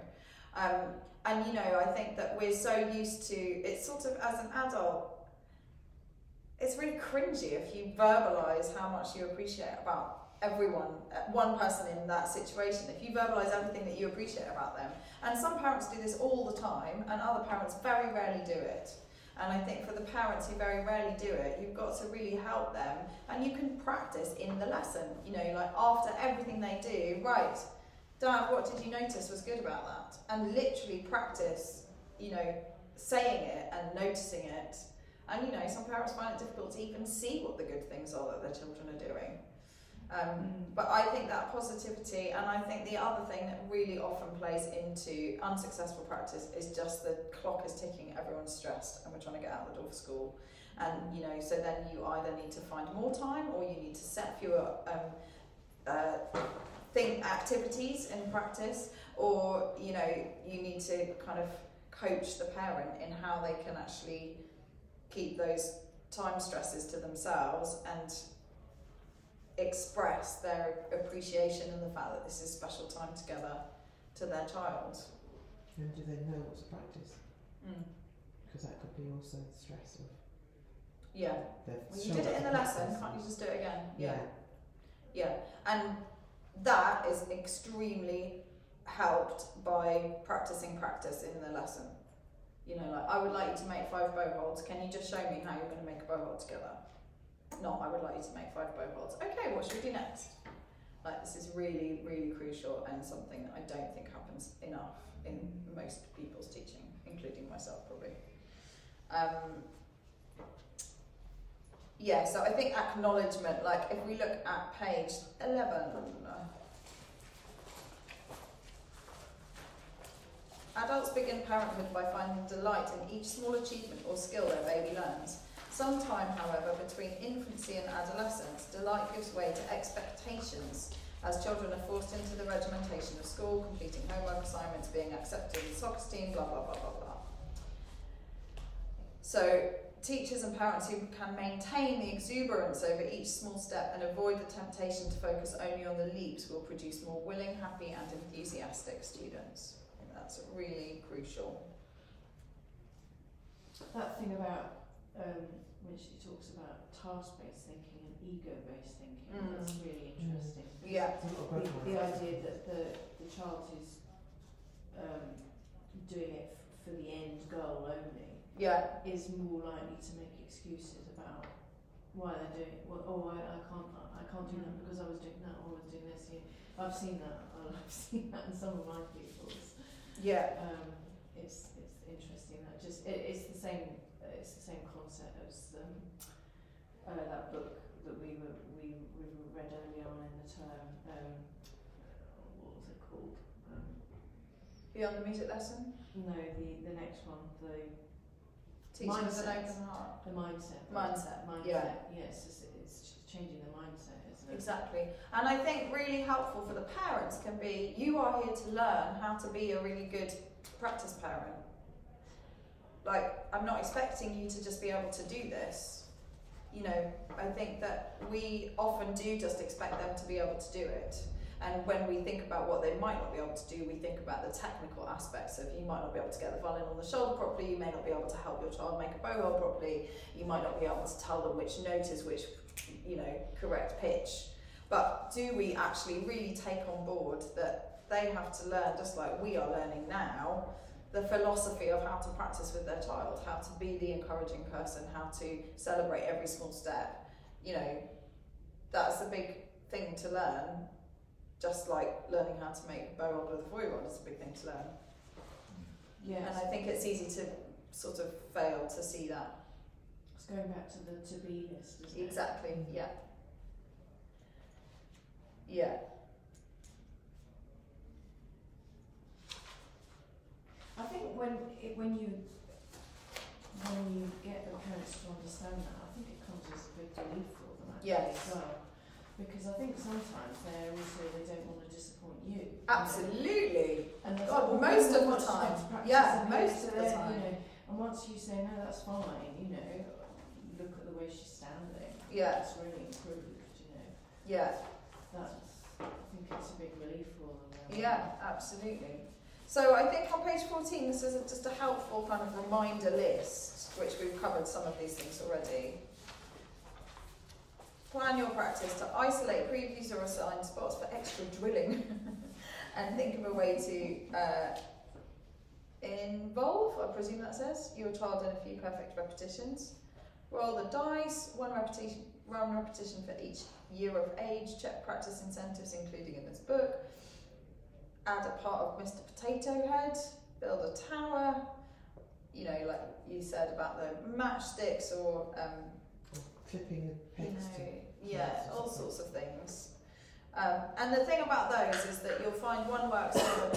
Speaker 1: Um, and you know, I think that we're so used to it's sort of as an adult, it's really cringy if you verbalise how much you appreciate about everyone, uh, one person in that situation. If you verbalise everything that you appreciate about them, and some parents do this all the time, and other parents very rarely do it. And I think for the parents who very rarely do it, you've got to really help them, and you can practice in the lesson. You know, like after everything they do, right? Dad, what did you notice was good about that? And literally practice, you know, saying it and noticing it. And you know, some parents find it difficult to even see what the good things are that their children are doing. Um, but I think that positivity, and I think the other thing that really often plays into unsuccessful practice is just the clock is ticking, everyone's stressed, and we're trying to get out the door for school. And you know, so then you either need to find more time, or you need to set fewer um, uh, thing activities in practice, or you know, you need to kind of coach the parent in how they can actually keep those time stresses to themselves and express their appreciation and the fact that this is special time together to their child.
Speaker 4: And do they know what to practice?
Speaker 1: Mm.
Speaker 4: Because that could be also the stress of
Speaker 1: Yeah. Well, you did it in the lesson,
Speaker 4: practice.
Speaker 1: can't you just do it again?
Speaker 4: Yeah.
Speaker 1: Yeah. And that is extremely helped by practicing practice in the lesson. You know, like I would like you to make five bow holds. Can you just show me how you're going to make a bow hold together? Not, I would like you to make five bow holds. Okay, what should we do next? Like this is really, really crucial and something that I don't think happens enough in most people's teaching, including myself probably. Um, yeah, so I think acknowledgement, like if we look at page 11, adults begin parenthood by finding delight in each small achievement or skill their baby learns. Sometime, however, between infancy and adolescence, delight gives way to expectations as children are forced into the regimentation of school, completing homework assignments, being accepted in soccer team, blah blah blah blah blah. So teachers and parents who can maintain the exuberance over each small step and avoid the temptation to focus only on the leaps will produce more willing, happy and enthusiastic students. I think that's really crucial.
Speaker 3: That thing about um, when she talks about task-based thinking and ego-based thinking,
Speaker 1: Mm.
Speaker 3: that's really interesting.
Speaker 1: Yeah.
Speaker 4: It's a lot of
Speaker 3: The, the idea that the, the child is um, doing it f- for the end goal only
Speaker 1: Yeah.
Speaker 3: is more likely to make excuses about why they're doing it. Well, oh, I, I can't, I can't do that because I was doing that or I was doing this. Yeah. I've seen that. I've seen that in some of my pupils.
Speaker 1: Yeah.
Speaker 3: Um, it's it's interesting that just it, it's the same it's the same concept as um, uh, that book that we were we, we read earlier on in the term. Um, what was it called? Um,
Speaker 1: Beyond the music lesson.
Speaker 3: no, the the next one, the
Speaker 1: Teaching with an
Speaker 3: Mindset.
Speaker 1: open heart.
Speaker 3: the mindset.
Speaker 1: Mindset,
Speaker 3: Mindset.
Speaker 1: yeah.
Speaker 3: Yes, it's, it's changing the mindset?
Speaker 1: Exactly. And I think really helpful for the parents can be you are here to learn how to be a really good practice parent. Like, I'm not expecting you to just be able to do this. You know, I think that we often do just expect them to be able to do it. And when we think about what they might not be able to do, we think about the technical aspects of you might not be able to get the violin on the shoulder properly, you may not be able to help your child make a bow properly, you might not be able to tell them which note is which, you know, correct pitch. But do we actually really take on board that they have to learn, just like we are learning now, the philosophy of how to practice with their child, how to be the encouraging person, how to celebrate every small step. You know, that's a big thing to learn. Just like learning how to make bow rod with a four year old is a big thing to learn.
Speaker 3: Yeah.
Speaker 1: And I think it's easy to sort of fail to see that.
Speaker 3: Going back to the to be list, isn't?
Speaker 1: Exactly, yeah. Yeah.
Speaker 3: I think when it, when you when you get the parents to understand that, I think it comes as a big relief for them actually
Speaker 1: Yes.
Speaker 3: as well. Because I think sometimes they're also they don't want to disappoint you.
Speaker 1: Absolutely.
Speaker 3: And
Speaker 1: God,
Speaker 3: think, well,
Speaker 1: most
Speaker 3: we
Speaker 1: of the
Speaker 3: want you to
Speaker 1: time.
Speaker 3: practice
Speaker 1: Yeah,
Speaker 3: and
Speaker 1: most
Speaker 3: so
Speaker 1: of the time.
Speaker 3: You know, and once you say no, that's fine. You know, look at the way she's standing.
Speaker 1: Yeah.
Speaker 3: It's really improved. You know,
Speaker 1: Yeah.
Speaker 3: that's I think it's a big relief for them. really.
Speaker 1: Yeah, absolutely. So I think on page 14, this is a, just a helpful kind of reminder list, which we've covered some of these things already. Plan your practice to isolate previews or assigned spots for extra drilling and think of a way to uh, involve, I presume that says, your child in a few perfect repetitions. Roll the dice, one repetition, one repetition for each year of age, check practice incentives, including in this book add a part of Mr. Potato Head, build a tower, you know, like you said about the matchsticks or, um,
Speaker 4: Clipping
Speaker 1: you
Speaker 4: pegs to
Speaker 1: know, yeah, all sorts of things. Um, and the thing about those is that you'll find one works for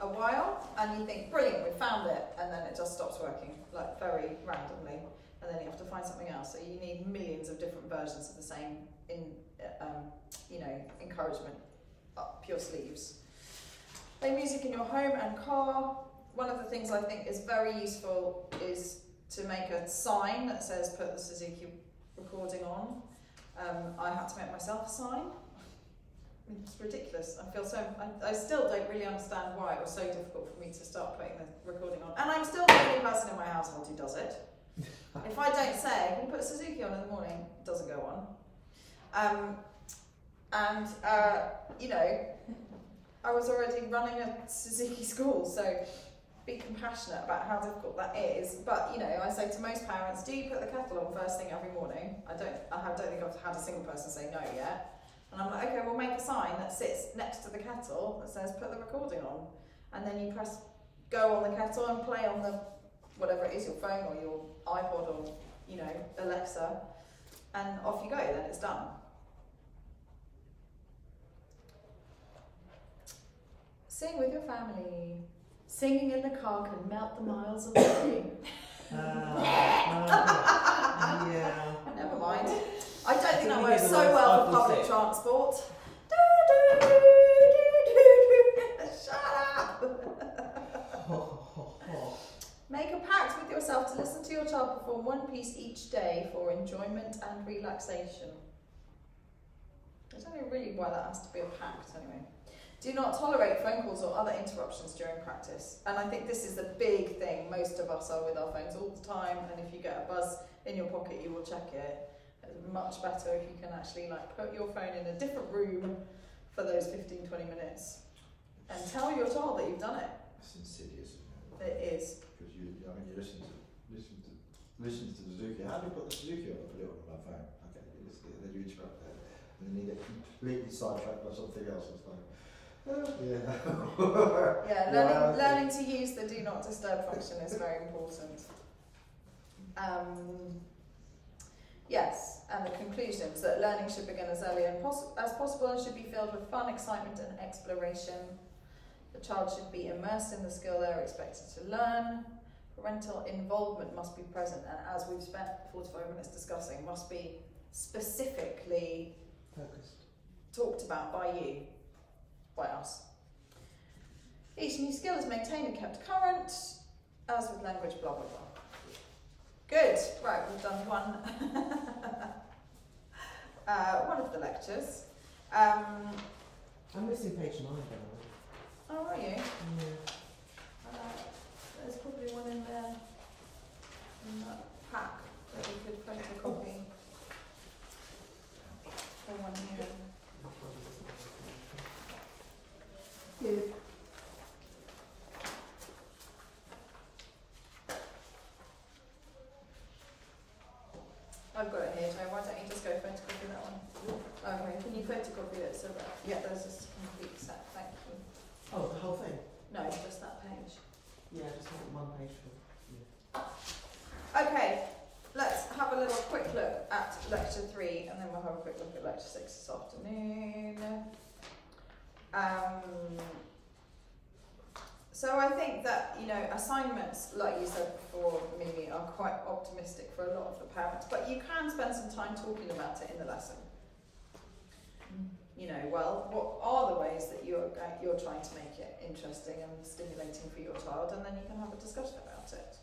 Speaker 1: a while and you think, brilliant, we found it, and then it just stops working, like very randomly, and then you have to find something else. So you need millions of different versions of the same, in, uh, um, you know, encouragement up your sleeves. Play music in your home and car. One of the things I think is very useful is to make a sign that says put the Suzuki recording on. Um, I had to make myself a sign. It's ridiculous. I feel so. I, I still don't really understand why it was so difficult for me to start putting the recording on. And I'm still the only person in my household who does it. if I don't say, can you put Suzuki on in the morning? It doesn't go on. Um, and, uh, you know, I was already running a Suzuki school, so be compassionate about how difficult that is. But you know, I say to most parents, do you put the kettle on first thing every morning? I don't. I have, don't think I've had a single person say no yet. And I'm like, okay, we'll make a sign that sits next to the kettle that says put the recording on, and then you press go on the kettle and play on the whatever it is, your phone or your iPod or, you know, Alexa, and off you go, then it's done. Sing with your family. Singing in the car can melt the miles away.
Speaker 4: uh, uh, yeah.
Speaker 1: Never mind. I don't think that works so well for public transport. Do -do. Yourself to listen to your child perform one piece each day for enjoyment and relaxation. I don't know really why that has to be a pact anyway. Do not tolerate phone calls or other interruptions during practice. And I think this is the big thing. Most of us are with our phones all the time, and if you get a buzz in your pocket, you will check it. It's much better if you can actually like put your phone in a different room for those 15 20 minutes and tell your child that you've done it.
Speaker 2: It's insidious.
Speaker 1: It is.
Speaker 2: Because you, I mean, you listen to, listen to, listen to the Suzuki. How do you put the Suzuki on? I put it on my phone. Okay, listen, and then you interrupt that. And then you get completely sidetracked by something else. It's like, oh, yeah.
Speaker 1: Yeah, learning, learning to use the do not disturb function is very important. Um, yes, and the conclusions that learning should begin as early and poss- as possible and should be filled with fun, excitement, and exploration. The child should be immersed in the skill they are expected to learn. Parental involvement must be present, and as we've spent 45 minutes discussing, must be specifically
Speaker 4: Focused.
Speaker 1: talked about by you, by us. Each new skill is maintained and kept current, as with language, blah blah blah. Good, right, we've done one. uh, one of the lectures. Um,
Speaker 4: I'm missing page nine, by the way.
Speaker 1: oh, are you?
Speaker 4: Yeah.
Speaker 1: Uh, there's probably one in there, in that pack that we could photocopy. Or one here.
Speaker 5: Yeah.
Speaker 1: I've got it here, Joe. Why don't you just go photocopy that one? Okay, can you photocopy it so that, yeah, there's a complete set, thank you.
Speaker 4: Oh, the whole thing?
Speaker 1: No, just that page.
Speaker 4: Yeah, just want one page for.
Speaker 1: Okay, let's have a little quick look at lecture three and then we'll have a quick look at lecture six this afternoon. Um, so I think that, you know, assignments, like you said before, Mimi, are quite optimistic for a lot of the parents, but you can spend some time talking about it in the lesson. You know, well, what are the ways that you're you're trying to make it interesting and stimulating for your child, and then you can have a discussion about it.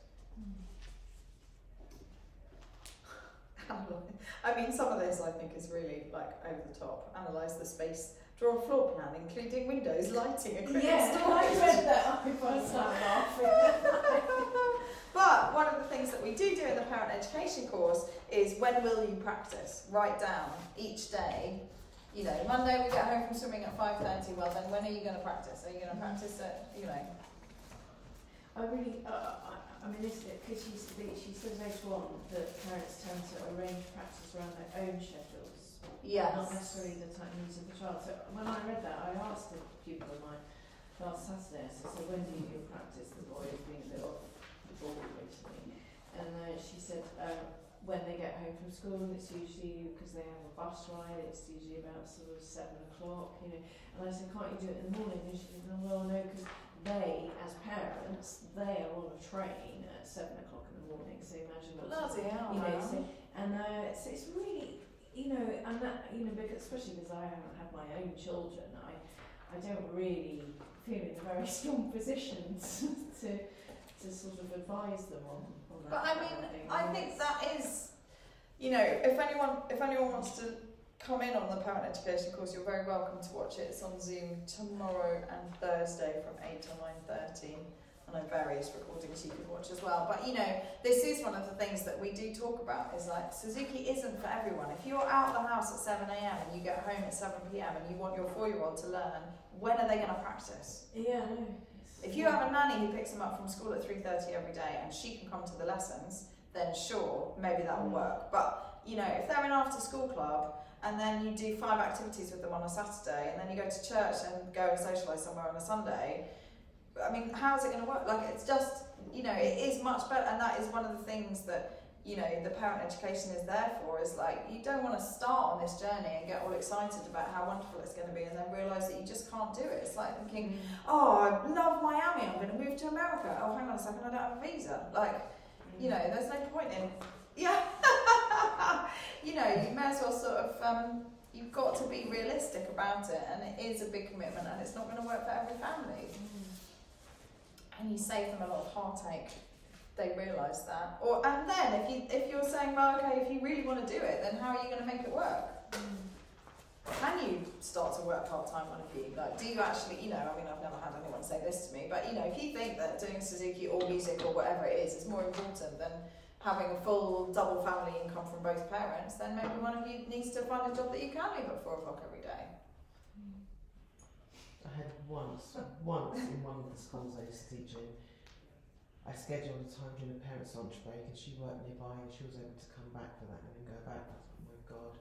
Speaker 1: I mean, some of this I think is really like over the top. Analyze the space, draw a floor plan, including windows, lighting, equipment,
Speaker 3: Yeah,
Speaker 1: storage.
Speaker 3: I read that. I laughing.
Speaker 1: But one of the things that we do do in the parent education course is when will you practice? Write down each day. You know, Monday we get home from swimming at five thirty. Well, then when are you going to practice? Are you going to practice at you know?
Speaker 3: I really, uh, I, mean, this because she, she says later on that parents tend to arrange practice around their own schedules,
Speaker 1: Yes.
Speaker 3: not necessarily the time needs of the child. So when I read that, I asked a pupil of mine last Saturday, I said, so when do you practice? The boy has been a bit off the ball recently. And uh, she said, uh, when they get home from school, it's usually because they have a bus ride, it's usually about sort of seven o'clock, you know. And I said, can't you do it in the morning? And she said, well, no, because they, as parents, they are on a train at seven o'clock in the morning. So imagine what
Speaker 1: Bloody hell,
Speaker 3: you know,
Speaker 1: man.
Speaker 3: so, and uh, it's, it's really, you know, and that, you know, because especially because I haven't had my own children, I, I don't really feel in a very strong position to, to sort of advise them on, on that.
Speaker 1: But I
Speaker 3: kind
Speaker 1: mean,
Speaker 3: of.
Speaker 1: I think that is, you know, if anyone if anyone wants to come in on the parent education course, you're very welcome to watch it. It's on Zoom tomorrow and Thursday from eight to nine thirty. I know various recordings you could watch as well. But you know, this is one of the things that we do talk about. Is like Suzuki isn't for everyone. If you're out of the house at seven a.m. and you get home at seven p.m. and you want your four-year-old to learn, when are they going to practice?
Speaker 3: Yeah,
Speaker 1: If you have a nanny who picks them up from school at 3.30 every day and she can come to the lessons, then sure, maybe that will mm. work. But, you know, if they're in after school club and then you do five activities with them on a Saturday and then you go to church and go and socialise somewhere on a Sunday, I mean, how's it going to work? Like, it's just, you know, it is much better. And that is one of the things that, you know, the parent education is there for is like, you don't want to start on this journey and get all excited about how wonderful it's going to be and then realise that you just can't do it. It's like thinking, oh, I love Miami, I'm going to move to America. Oh, hang on a second, I don't have a visa. Like, you mm. know, there's no point in, yeah. you know, you may as well sort of um, you've got to be realistic about it, and it is a big commitment, and it's not going to work for every family. And you save them a lot of heartache. They realise that, or and then if you if you're saying, well, okay, if you really want to do it, then how are you going to make it work? Can you start to work part time one of you? Like, do you actually, you know, I mean, I've never had anyone say this to me, but you know, if you think that doing Suzuki or music or whatever it is is more important than having a full double family income from both parents, then maybe one of you needs to find a job that you can leave at four o'clock every day.
Speaker 4: I had once, once in one of the schools I used to teach in, I scheduled a time during the parents' lunch break and she worked nearby and she was able to come back for that and then go back. I thought, oh my god,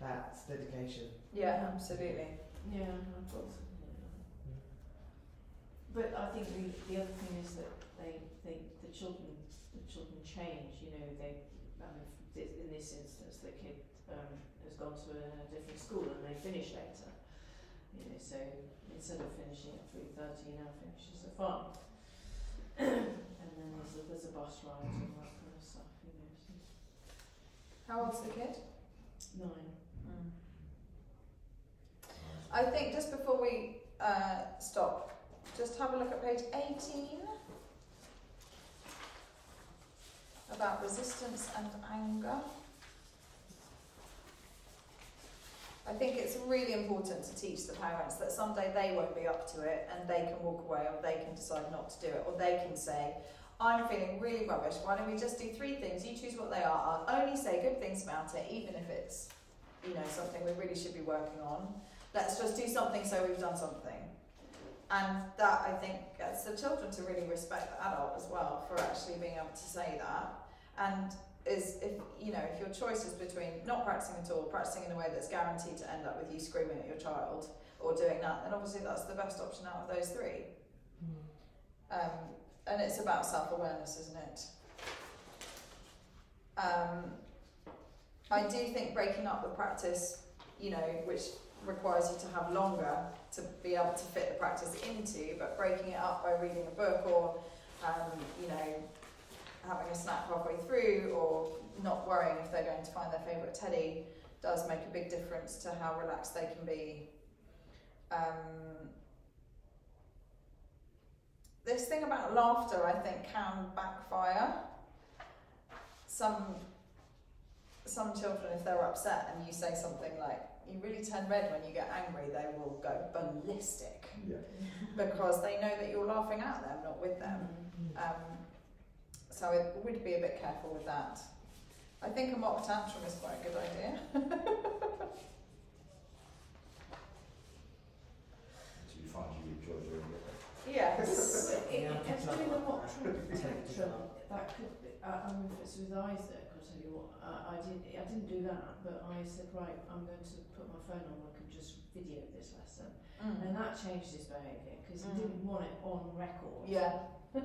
Speaker 4: that's dedication.
Speaker 1: Yeah, absolutely.
Speaker 3: Yeah, of course. Hmm. But I think the, the other thing is that they, they the children the children change. You know, they um, thi- in this instance the kid um, has gone to a different school and they finish later. You know, so instead of finishing at three thirty, he now finishes at five. and then there's a, there's a bus ride and all that kind of stuff. You know, so
Speaker 1: How old's the kid?
Speaker 3: nine.
Speaker 1: I think just before we uh, stop, just have a look at page 18 about resistance and anger. I think it's really important to teach the parents that someday they won't be up to it and they can walk away or they can decide not to do it or they can say, I'm feeling really rubbish, why don't we just do three things, you choose what they are, I'll only say good things about it even if it's you know, something we really should be working on. Let's just do something so we've done something. And that I think gets the children to really respect the adult as well for actually being able to say that. And is if you know, if your choice is between not practicing at all, practicing in a way that's guaranteed to end up with you screaming at your child, or doing that, then obviously that's the best option out of those three. Um, and it's about self awareness, isn't it? Um, I do think breaking up the practice, you know, which requires you to have longer to be able to fit the practice into, but breaking it up by reading a book or, um, you know, having a snack halfway through or not worrying if they're going to find their favourite teddy does make a big difference to how relaxed they can be. Um, this thing about laughter, I think, can backfire. Some some children, if they're upset and you say something like, you really turn red when you get angry, they will go ballistic
Speaker 2: Yeah.
Speaker 1: because they know that you're laughing at them, not with them. Um, so it would be a bit careful with that. I think a mock tantrum is quite a good idea.
Speaker 2: Do you find you enjoy doing it?
Speaker 1: yes.
Speaker 3: But it,
Speaker 4: Yeah,
Speaker 3: it, doing a mock tran-
Speaker 4: Take it
Speaker 3: tantrum, that could be, uh, I mean, if it's with Isaac, I'll tell you what, uh, I did, I didn't do that, but I said, right, I'm going to put my phone on, I can just video this lesson.
Speaker 1: Mm.
Speaker 3: And that changed his behaviour, because he
Speaker 1: Mm.
Speaker 3: didn't want it on record.
Speaker 1: Yeah.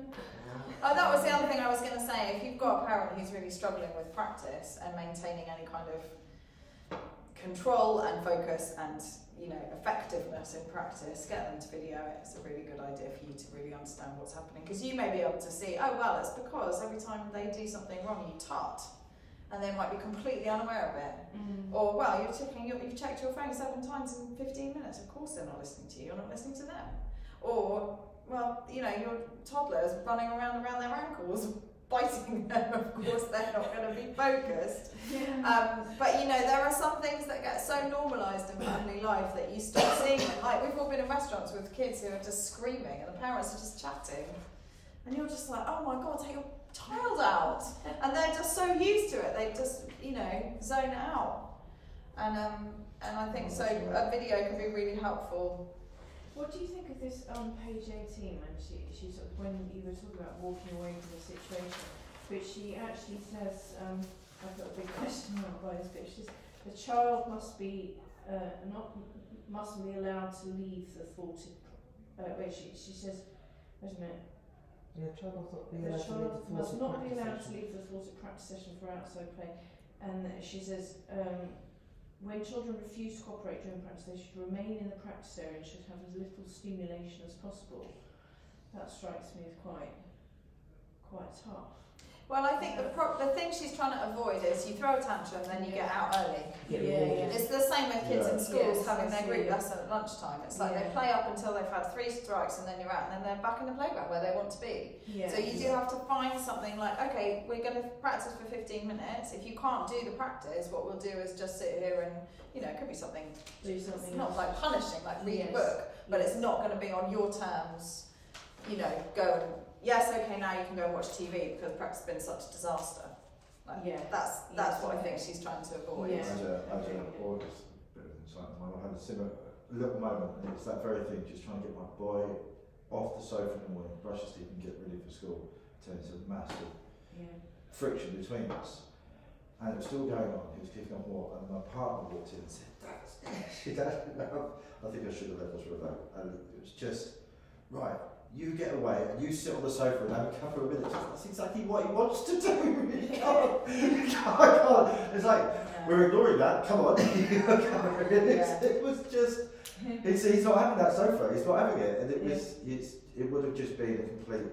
Speaker 1: Oh, that was the other thing I was going to say. If you've got a parent who's really struggling with practice and maintaining any kind of control and focus and you know effectiveness in practice, get them to video it. It's a really good idea for you to really understand what's happening because you may be able to see. Oh well, it's because every time they do something wrong, you tut, and they might be completely unaware of it.
Speaker 3: Mm.
Speaker 1: Or well, you're checking, your, you've checked your phone seven times in 15 minutes. Of course, they're not listening to you. You're not listening to them. Or well, you know, your toddler's running around around their ankles, biting them. Of course, they're not going to be focused.
Speaker 3: Yeah.
Speaker 1: Um, but you know, there are some things that get so normalised in family life that you stop seeing them. Like we've all been in restaurants with kids who are just screaming and the parents are just chatting, and you're just like, oh my god, take your child out, and they're just so used to it, they just you know zone out. And um, and I think so. A video can be really helpful.
Speaker 3: What do you think of this on page 18 when she, she sort of, when you were talking about walking away from the situation, but she actually says, um, I've got a big question mark by this bit, she says, the child must be, uh, not, mustn't be allowed to leave the thwarted, uh, wait, she, she says, wait a minute,
Speaker 4: Yeah, child must not be
Speaker 3: the
Speaker 4: allowed to leave
Speaker 3: child
Speaker 4: the
Speaker 3: must
Speaker 4: thwarted
Speaker 3: not be
Speaker 4: practice
Speaker 3: allowed to
Speaker 4: session.
Speaker 3: leave the thwarted practice session for outside play. And she says, um, when children refuse to cooperate during practice, they should remain in the practice area and should have as little stimulation as possible. That strikes me as quite, quite tough.
Speaker 1: Well, I think the pro- the thing she's trying to avoid is you throw a tantrum, and then you get out early.
Speaker 4: Get
Speaker 3: Yeah, yeah.
Speaker 1: It's the same with kids in schools
Speaker 3: Yes,
Speaker 1: having their
Speaker 3: see.
Speaker 1: group lesson at lunchtime. It's like they play up until they've had three strikes and then you're out and then they're back in the playground where they want to be.
Speaker 3: Yeah.
Speaker 1: So you do have to find something like, okay, we're going to practice for 15 minutes. If you can't do the practice, what we'll do is just sit here and, you know, it could be something,
Speaker 3: do
Speaker 1: it's
Speaker 3: something
Speaker 1: not like punishing, like read
Speaker 3: Yes.
Speaker 1: a book, but it's not going to be on your terms, you know, go and, yes, okay, now you can go and watch TV because practice has been such a disaster. Like,
Speaker 3: Yeah.
Speaker 1: That's, that's
Speaker 3: Yes,
Speaker 1: what I think she's trying to avoid.
Speaker 2: I
Speaker 3: Yeah.
Speaker 2: had a, I had
Speaker 3: Okay,
Speaker 2: a
Speaker 3: yeah.
Speaker 2: August bit of insight. I had a similar little moment, and it's that very thing, just trying to get my boy off the sofa in the morning, brush his teeth, and get ready for school. Turns into massive
Speaker 3: Yeah.
Speaker 2: friction between us. And it was still going on, he was kicking off more, and my partner walked in and said, That's she did I think I should have levels were low. And it was just, right, you get away and you sit on the sofa and have a couple of minutes. That's exactly what he wants to do. You can't, you can't, It's like,
Speaker 1: Yeah.
Speaker 2: we're ignoring that, come on.
Speaker 1: Yeah.
Speaker 2: it was just, it's, he's not having that sofa, he's not having it. And it was, it's, it would have just been a complete,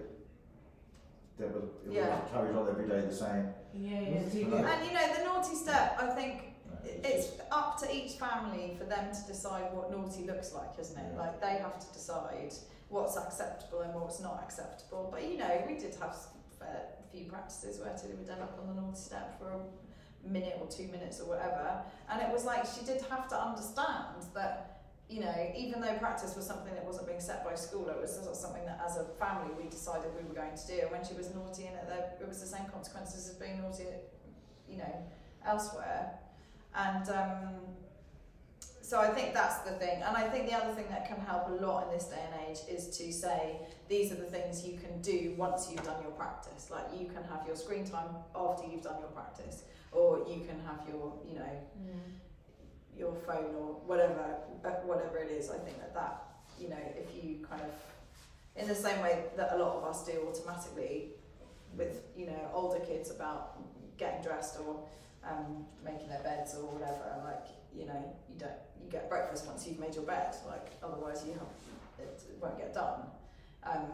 Speaker 2: that would, it would
Speaker 1: Yeah.
Speaker 2: have carried on every day the same.
Speaker 3: Yeah, yeah.
Speaker 4: the TV
Speaker 2: Yeah.
Speaker 1: And you know, the naughty step, I think it's
Speaker 2: just-
Speaker 1: up to each family for them to decide what naughty looks like, isn't it?
Speaker 2: Yeah.
Speaker 1: Like they have to decide what's acceptable and what's not acceptable. But you know, we did have a few practices where Tilly would end up on the naughty step for a minute or two minutes or whatever, and it was like she did have to understand that. You know, even though practice was something that wasn't being set by school, it was something that as a family we decided we were going to do. And when she was naughty in it, there, it was the same consequences as being naughty, you know, elsewhere. And um, so I think that's the thing. And I think the other thing that can help a lot in this day and age is to say these are the things you can do once you've done your practice. Like you can have your screen time after you've done your practice, or you can have your, you know,
Speaker 3: Mm.
Speaker 1: your phone or whatever, uh, whatever it is. I think that that, you know, if you kind of, in the same way that a lot of us do automatically with, you know, older kids about getting dressed or um, making their beds or whatever. Like, you know, you don't you get breakfast once you've made your bed. Like, otherwise you have it won't get done. Um,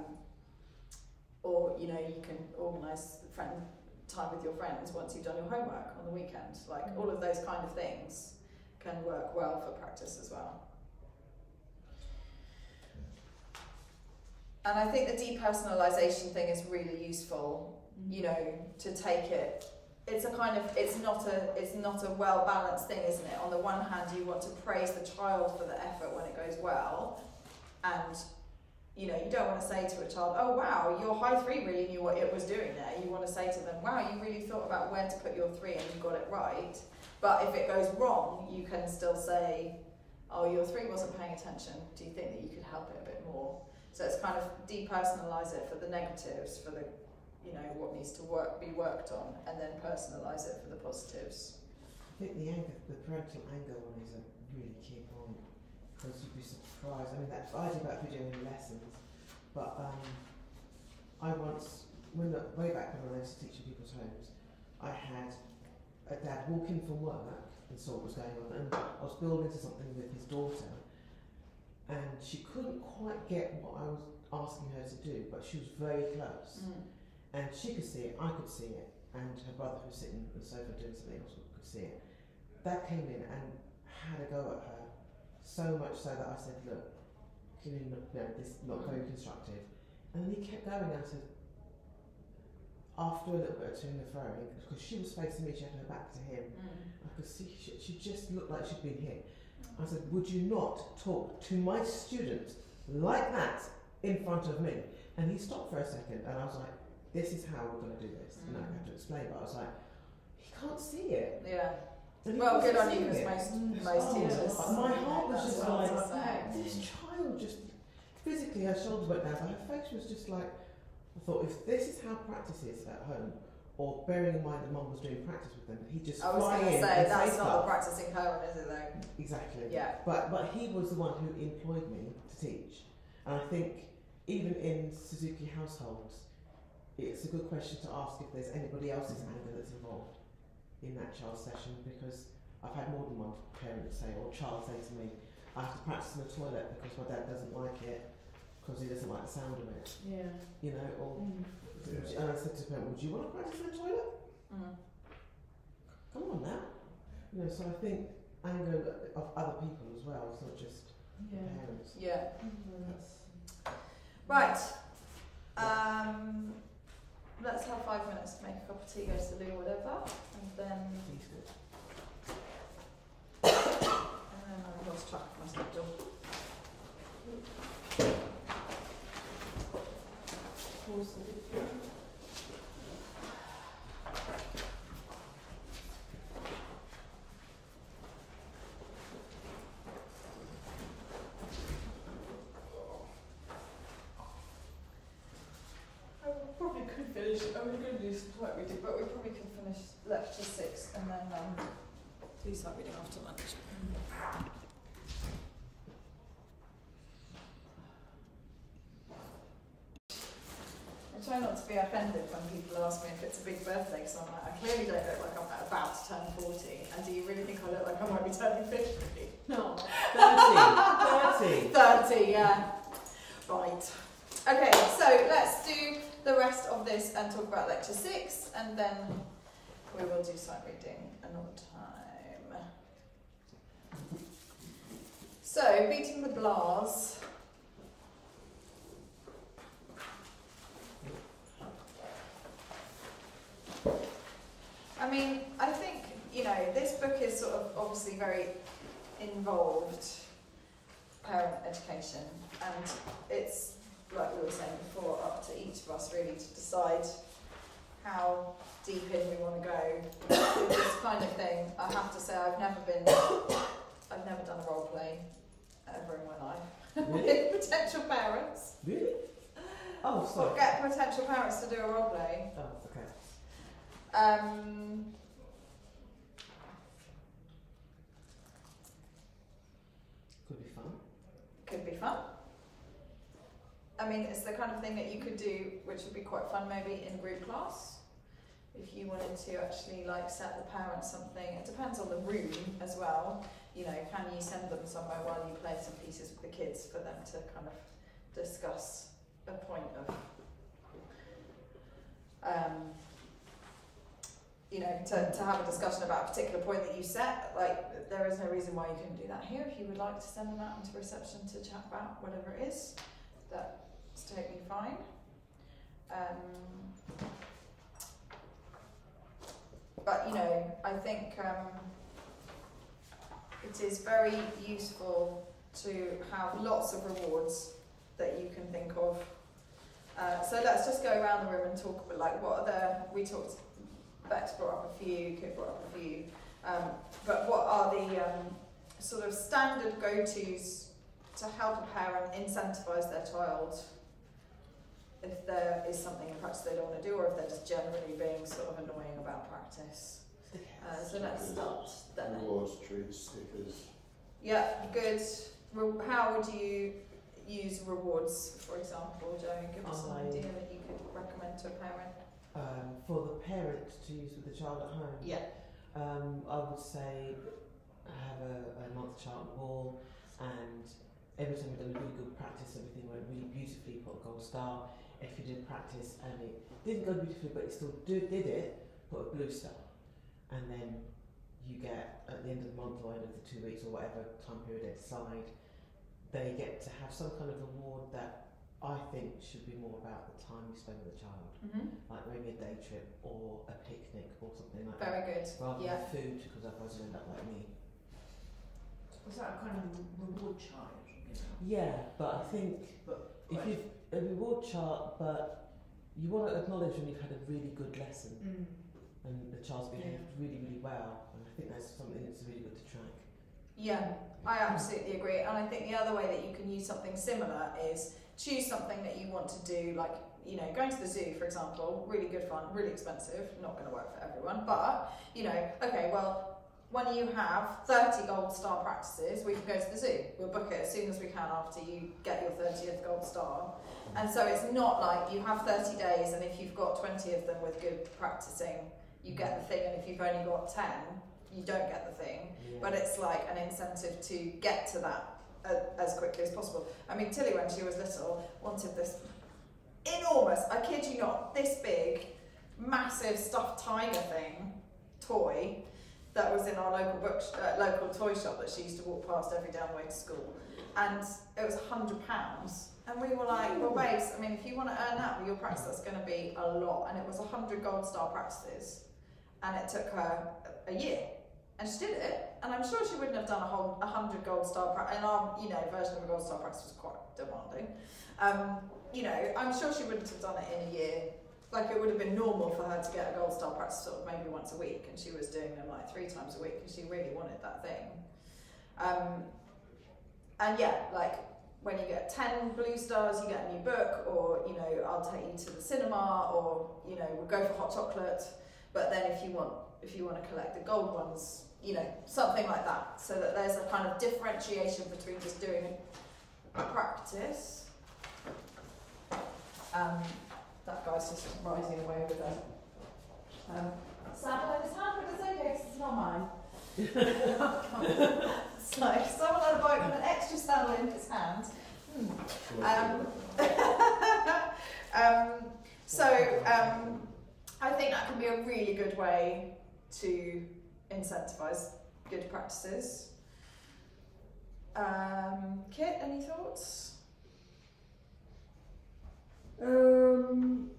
Speaker 1: or you know, you can organise friend time with your friends once you've done your homework on the weekend. Like, all of those kind of things can work well for practice as well. And I think the depersonalisation thing is really useful you know, to take it. It's a kind of it's not a it's not a well balanced thing, isn't it? On the one hand, you want to praise the child for the effort when it goes well, and you know you don't want to say to a child, "Oh wow, your high three really knew what it was doing there." You want to say to them, "Wow, you really thought about where to put your three and you got it right." But if it goes wrong, you can still say, "Oh, your three wasn't paying attention. Do you think that you could help it a bit more?" So it's kind of depersonalize it for the negatives, for the you know what needs to work be worked on and then personalize it for the positives
Speaker 4: I think the anger, the parental anger one is a really key point because you'd be surprised. I mean, that's I do about video in lessons, but um, I once, when the, way back when I was teaching teach in people's homes, I had a dad walk in from work and saw what was going on, and I was building to something with his daughter, and she couldn't quite get what I was asking her to do, but she was very close. And she could see it, I could see it, and her brother who was sitting on the sofa doing something else could see it. That came in and had a go at her, so much so that I said, look, can you not, no, this is not very constructive. And then he kept going I said, after a little bit of to and throwing, because she was facing me, she had her back to him, mm. I could see she, she just looked like she'd been hit. I said, would you not talk to my student like that in front of me? And he stopped for a second and I was like, this is how we're going to do this. And I
Speaker 1: Mm.
Speaker 4: had to explain, but I was like, he can't see it.
Speaker 1: yeah well good on you because most most
Speaker 4: Oh,
Speaker 1: teachers
Speaker 4: my heart was just like,
Speaker 1: I.
Speaker 4: This child just physically, her shoulders went down, but her face was just like. I thought if this is how practice is at home, or bearing in mind that mum was doing practice with them, he just
Speaker 1: I was going to
Speaker 4: in
Speaker 1: say that's not the practicing parent is it though
Speaker 4: Exactly.
Speaker 1: yeah
Speaker 4: But but he was the one who employed me to teach, and I think even in Suzuki households, it's a good question to ask if there's anybody else's anger that's involved in that child's session because I've had more than one parent say or child say to me, I have to practice in the toilet because my dad doesn't like it because he doesn't like the sound of it,
Speaker 3: Yeah.
Speaker 4: you know, or
Speaker 3: Mm.
Speaker 4: You- And I said to parent, would you want to practice in the toilet?
Speaker 1: Mm.
Speaker 4: Come on now. You know, so I think anger of other people as well. It's not just
Speaker 3: Yeah.
Speaker 4: parents.
Speaker 1: Yeah.
Speaker 3: Mm, that's-
Speaker 1: Right. Let's have five minutes to make a cup of tea, go to the loo, whatever, and then and then I've lost track of my schedule.
Speaker 5: Pause the video.
Speaker 1: I probably could finish. I was to do some sight reading, but we probably could finish lecture six and then um, do sight reading after lunch. I try not to be offended when people ask me if it's a big birthday, because I'm like, I clearly don't look like I'm about to turn 40, and do you really think I look like I might be turning 50?
Speaker 3: No.
Speaker 4: 30. 30.
Speaker 1: 30, yeah. Right. Okay, so let's do the rest of this and talk about lecture six, and then we will do sight reading another time. So, beating the blahs. I mean, I think, you know, this book is sort of obviously very involved parent education and it's like we were saying before up to each of us really to decide how deep in we want to go with this kind of thing. I have to say I've never been I've never done a role play ever in my life
Speaker 4: Really?
Speaker 1: with potential parents.
Speaker 4: Really? Oh,
Speaker 1: Or
Speaker 4: sorry.
Speaker 1: get potential parents to do a role play.
Speaker 4: Oh, okay.
Speaker 1: Um,
Speaker 4: Could be fun.
Speaker 1: could be fun. I mean, it's the kind of thing that you could do, which would be quite fun maybe in group class. If you wanted to actually like set the parents something, it depends on the room as well. You know, can you send them somewhere while you play some pieces with the kids for them to kind of discuss a point of, um, you know, to, to have a discussion about a particular point that you set. Like, there is no reason why you couldn't do that here. If you would like to send them out into reception to chat about whatever it is, that's totally fine. Um, but you know, I think um, it is very useful to have lots of rewards that you can think of. Uh, so let's just go around the room and talk about like what are the we talked. Bex brought up a few, Kit brought up a few, um, but what are the um, sort of standard go-tos to help a parent incentivise their child if there is something in practice they don't want to do or if they're just generally being sort of annoying about practice. Uh, so let's start then.
Speaker 2: Rewards, treats, stickers.
Speaker 1: Yeah, good. Re- how would you use rewards, for example, Joe? Give us an idea that you could recommend to a parent.
Speaker 4: Um, for the parent to use with the child at home.
Speaker 1: Yeah.
Speaker 4: Um, I would say have a, a month chart on the wall, and every time you've done a really good practice, everything went really beautifully. Put a gold star. If you did practice and it didn't go beautifully, but you still do, did it, put a blue star, and then you get at the end of the month or end of the two weeks or whatever time period they decide, they get to have some kind of reward that I think should be more about the time you spend with the child,
Speaker 1: Mm-hmm.
Speaker 4: like maybe a day trip or a picnic or something like that
Speaker 1: Very good.
Speaker 4: rather
Speaker 1: Yeah.
Speaker 4: than food because otherwise you end up like me.
Speaker 3: Was that a kind of reward child? You know?
Speaker 4: Yeah, but I think
Speaker 3: But
Speaker 4: if
Speaker 3: quite-
Speaker 4: you a reward chart, but you want to acknowledge when you've had a really good lesson
Speaker 3: Mm.
Speaker 4: and the child's
Speaker 3: Yeah.
Speaker 4: behaved really, really well, and I think that's something that's really good to track.
Speaker 1: Yeah, I absolutely agree. And I think the other way that you can use something similar is choose something that you want to do, like, you know, going to the zoo, for example, really good fun, really expensive, not going to work for everyone. But, you know, okay, well, when you have 30 gold star practices, we can go to the zoo. We'll book it as soon as we can after you get your 30th gold star. And so it's not like you have 30 days, and if you've got 20 of them with good practicing, you get the thing, and if you've only got 10, you don't get the thing
Speaker 4: Yeah.
Speaker 1: but it's like an incentive to get to that uh, as quickly as possible. I mean, Tilly, when she was little, wanted this enormous. I kid you not, this big, massive stuffed tiger thing, toy, that was in our local book, uh, local toy shop that she used to walk past every day on the way to school, and it was hundred pounds. And we were like, well, babes, I mean, if you want to earn that with your practice, that's going to be a lot. And it was 100 gold star practices, and it took her a year. And she did it, and I'm sure she wouldn't have done a whole 100 gold star practice. And our, you know, version of a gold star practice was quite demanding. Um, you know, I'm sure she wouldn't have done it in a year. Like it would have been normal for her to get a gold star practice sort of maybe once a week, and she was doing them like three times a week because she really wanted that thing. Um, and yeah, like when you get 10 blue stars, you get a new book, or you know, I'll take you to the cinema, or you know, we'll go for hot chocolate. But then if you want, if you want to collect the gold ones, you know, something like that, so that there's a kind of differentiation between just doing a practice. Um, that guy's just rising away with a um, saddle in his hand, but it's okay 'cause it's not mine. it's like someone on a bike with an extra saddle in his hand. Hmm. Um, um, so um, I think that can be a really good way to incentivise good practices. Um, Kit, any thoughts?
Speaker 5: Um,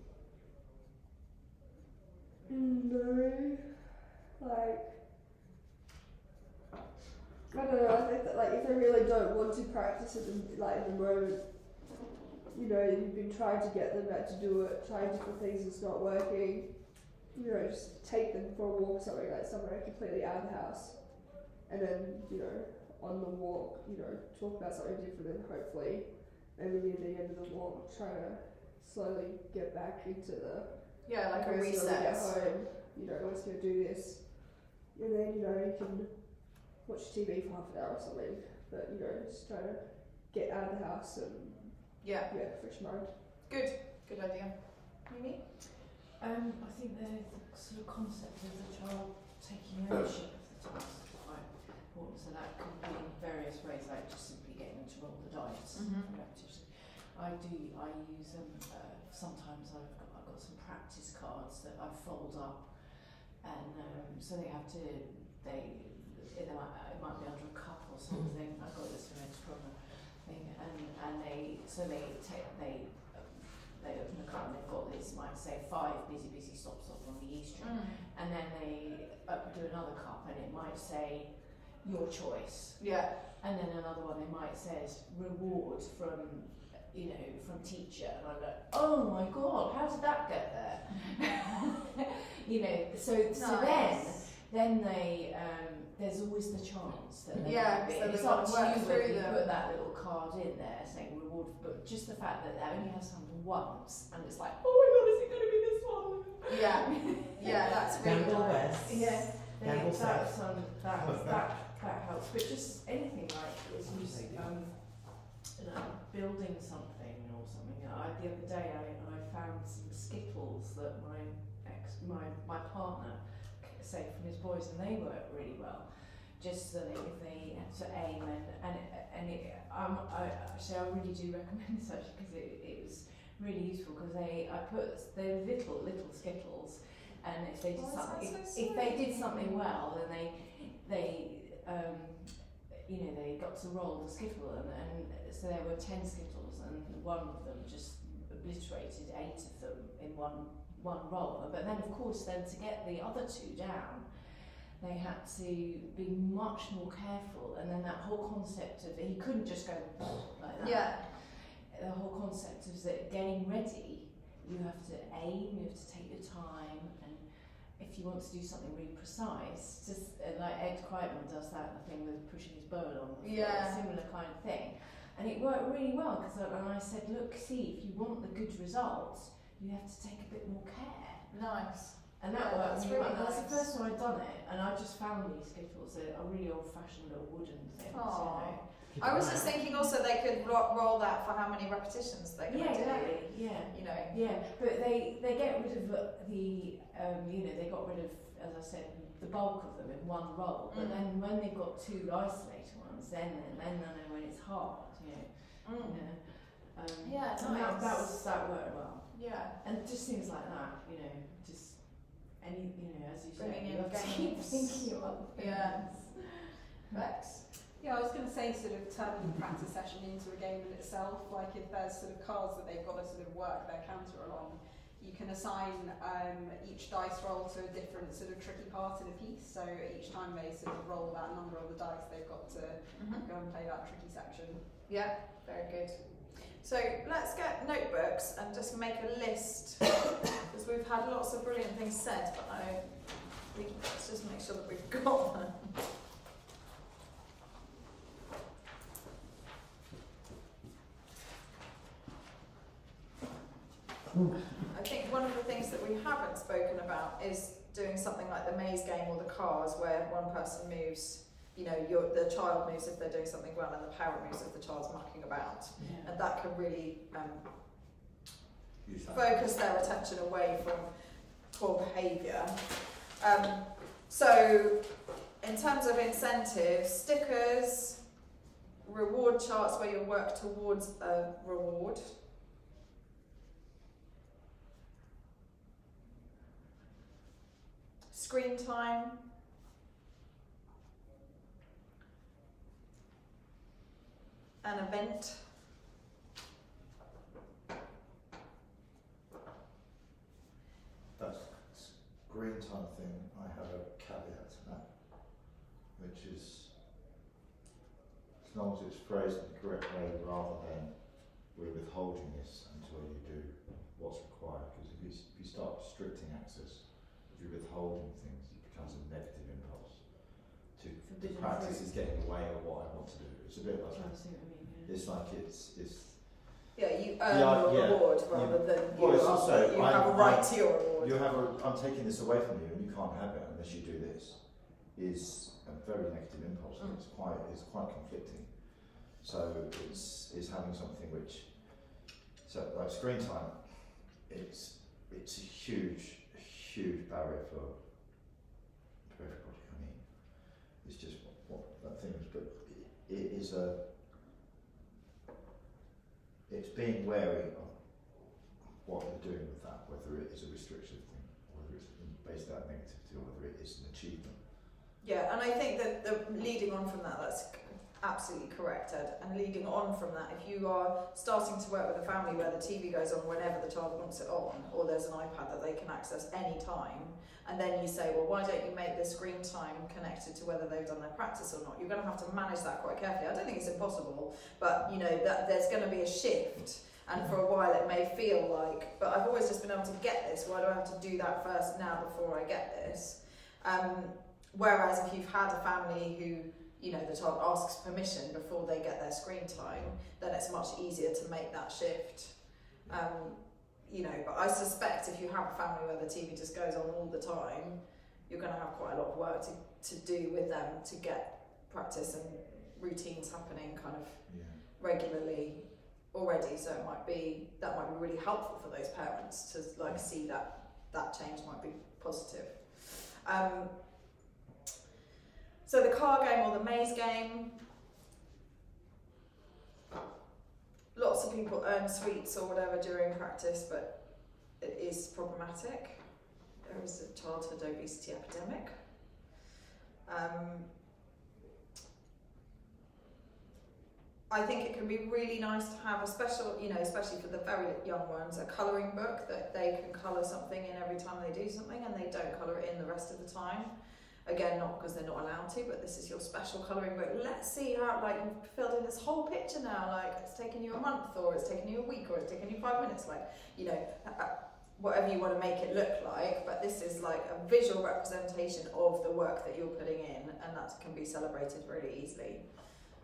Speaker 5: no, like, I don't know. I think that like if they really don't want to practice it, in, like in the moment, you know, you've been trying to get them to do it, trying different things, it's not working. You know, just take them for a walk somewhere like somewhere completely out of the house, and then you know, on the walk, you know, talk about something different, and hopefully, maybe near the end of the walk, try to slowly get back into the
Speaker 1: Yeah, like a
Speaker 5: Okay, so we
Speaker 1: reset.
Speaker 5: home, you know, let's go do this. And then, you know, you can watch TV for half an hour or something. But, you know, just try to get out of the house and,
Speaker 1: Yeah,
Speaker 5: yeah, fresh mind.
Speaker 1: good, good idea. Mimi?
Speaker 3: Um, I think the, the sort of concept of the child taking ownership of the task is quite important. So that could be in various ways, like just simply getting them to roll the dice
Speaker 1: Mhm.
Speaker 3: I do. I use them. Uh, sometimes I've got I've got some practice cards that I fold up, and um, so they have to they it might, it might be under a cup or something. I've got this from a thing, and and they so they take they they open the cup and they've got this might say five busy busy stop stop on the E string, and then they uh, do another cup and it might say your choice,
Speaker 1: Yeah,
Speaker 3: and then another one they might say reward from you know from teacher, and I'm like oh my god how did that get there? you know so so then then they um, there's always the chance that they
Speaker 1: Yeah,
Speaker 3: might be.
Speaker 1: so
Speaker 3: it's up
Speaker 1: wanna
Speaker 3: you
Speaker 1: through
Speaker 3: whether you put that little card in there saying reward, but just the fact that that only has happened once, and it's like, oh my god, is it going to be this one?
Speaker 1: yeah, yeah, that's really
Speaker 4: Gamble
Speaker 1: nice.
Speaker 4: West.
Speaker 3: Yeah, they,
Speaker 4: Gamble
Speaker 3: that's that that that helps. But just anything like as you s- um, you know, building something or something. I, the other day I, I found some skittles that my ex my my partner saved from his boys, and they work really well. Just so that if they to aim and and and it, um, I actually I really do recommend this actually because it, it was really useful because they I put they're little little skittles and if they did
Speaker 1: Oh,
Speaker 3: something
Speaker 1: sounds
Speaker 3: if,
Speaker 1: so
Speaker 3: if they did something well then they they um, you know they got to roll the skittle and, and so there were 10 skittles and one of them just obliterated eight of them in one one roll. But then of course then to get the other two down they had to be much more careful. And then that whole concept of he couldn't just go like that.
Speaker 1: Yeah,
Speaker 3: the whole concept is that getting ready, you have to aim, you have to take your time, and if you want to do something really precise, just uh, like Ed Quietman does that, the thing with pushing his bow along
Speaker 1: Yeah.
Speaker 3: a similar kind of thing. And it worked really well because I, and I said, look, see, if you want the good results, you have to take a bit more care.
Speaker 1: nice.
Speaker 3: And that
Speaker 1: Yeah,
Speaker 3: worked
Speaker 1: that's
Speaker 3: really well.
Speaker 1: really
Speaker 3: That's the
Speaker 1: nice.
Speaker 3: first time I'd done it, and I just found these skittles, a, a really old-fashioned little wooden things, you know.
Speaker 1: I was just thinking also they could ro- roll that for how many repetitions they're going
Speaker 3: Yeah,
Speaker 1: do.
Speaker 3: exactly. Yeah.
Speaker 1: You know.
Speaker 3: Yeah, but they they get rid of the um, you know they got rid of as I said the bulk of them in one roll. But
Speaker 1: Mm.
Speaker 3: then when they've got two isolated ones, then then then I know when it's hard. You know,
Speaker 1: Mm.
Speaker 3: you know. Um,
Speaker 1: Yeah,
Speaker 3: and that, that was that worked well.
Speaker 1: Yeah.
Speaker 3: And just things like that, you know, just any, you know, as you say,
Speaker 1: Bringing
Speaker 3: you
Speaker 1: in
Speaker 3: have to keep thinking about things.
Speaker 1: Yeah. Rex.
Speaker 6: Yeah, I was going to say sort of turning the practice session into a game in itself. Like if there's sort of cards that they've got to sort of work their counter along, you can assign um, each dice roll to a different sort of tricky part in a piece. So each time they sort of roll that number on the dice, they've got to
Speaker 1: Mm-hmm.
Speaker 6: go and play that tricky section.
Speaker 1: Yeah, very good. So let's get notebooks and just make a list because we've had lots of brilliant things said, but I we, let's just make sure that we've got them. I think one of the things that we haven't spoken about is doing something like the maze game or the cars where one person moves, you know, your, the child moves if they're doing something well and the parent moves if the child's mucking about.
Speaker 3: Yeah.
Speaker 1: And that can really um, focus their attention away from poor behaviour. Um, so, in terms of incentives, stickers, reward charts where you work towards a reward. Screen time. An event.
Speaker 2: That screen time thing, I have a caveat to that, which is as long as it's phrased in the correct way rather than we're withholding this until you do what's required. Because if you, if you start restricting access, if you're withholding things, it becomes a negative impulse. To the
Speaker 3: Forbidden
Speaker 2: practice is getting away of what I want to do. It's a bit like
Speaker 3: Trying see what I mean. Yeah.
Speaker 2: it's like it's it's
Speaker 1: Yeah, you earn
Speaker 2: Yeah,
Speaker 1: your
Speaker 2: yeah.
Speaker 1: reward rather than you,
Speaker 2: Well, it's
Speaker 1: are-
Speaker 2: also-
Speaker 1: you
Speaker 2: I-
Speaker 1: have a
Speaker 2: I-
Speaker 1: right to your reward.
Speaker 2: You have a, I'm taking this away from you and you can't have it unless you do this, is a very negative impulse and
Speaker 1: Mm.
Speaker 2: it's quite, it's quite conflicting. So it's, it's having something which, so like screen time, it's, it's a huge, huge barrier for, for everybody. I mean, it's just what, what that thing is, but it, it is a, it's being wary of what they're doing with that, whether it is a restrictive thing, whether it's based out negativity, or whether it is an achievement.
Speaker 1: Yeah, and I think that the leading on from that, that's absolutely correct, Ed. And leading on from that, if you are starting to work with a family where the TV goes on whenever the child wants it on, or there's an iPad that they can access any time, and then you say, well, why don't you make the screen time connected to whether they've done their practice or not? You're going to have to manage that quite carefully. I don't think it's impossible, but you know that there's going to be a shift. And for a while, it may feel like, but I've always just been able to get this. Why do I have to do that first now before I get this? Um, Whereas if you've had a family who, you know, the child asks permission before they get their screen time, then it's much easier to make that shift. Um, you know, but I suspect if you have a family where the TV just goes on all the time, you're going to have quite a lot of work to, to do with them to get practice and routines happening kind of
Speaker 2: Yeah.
Speaker 1: regularly already. So it might be that might be really helpful for those parents to like see that that change might be positive. Um, so the car game or the maze game. Lots of people earn sweets or whatever during practice, but it is problematic. There is a childhood obesity epidemic. Um, I think it can be really nice to have a special, you know, especially for the very young ones, a colouring book that they can colour something in every time they do something and they don't colour it in the rest of the time. Again, not because they're not allowed to, but this is your special colouring book. Let's see how, like, you've filled in this whole picture now. Like, it's taken you a month, or it's taken you a week, or it's taken you five minutes. Like, you know, uh, uh, whatever you want to make it look like. But this is like a visual representation of the work that you're putting in, and that can be celebrated really easily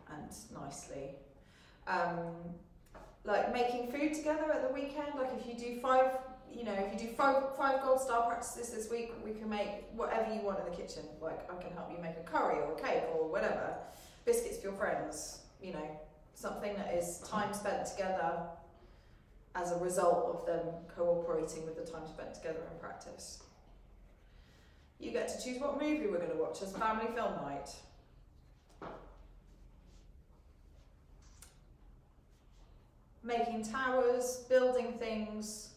Speaker 1: and nicely. Um, like making food together at the weekend. Like, if you do five you know, if you do five five gold star practices this week, we can make whatever you want in the kitchen. Like I can help you make a curry or a cake or whatever. Biscuits for your friends, you know, something that is time spent together as a result of them cooperating with the time spent together in practice. You get to choose what movie we're going to watch as family film night. making towers, building things,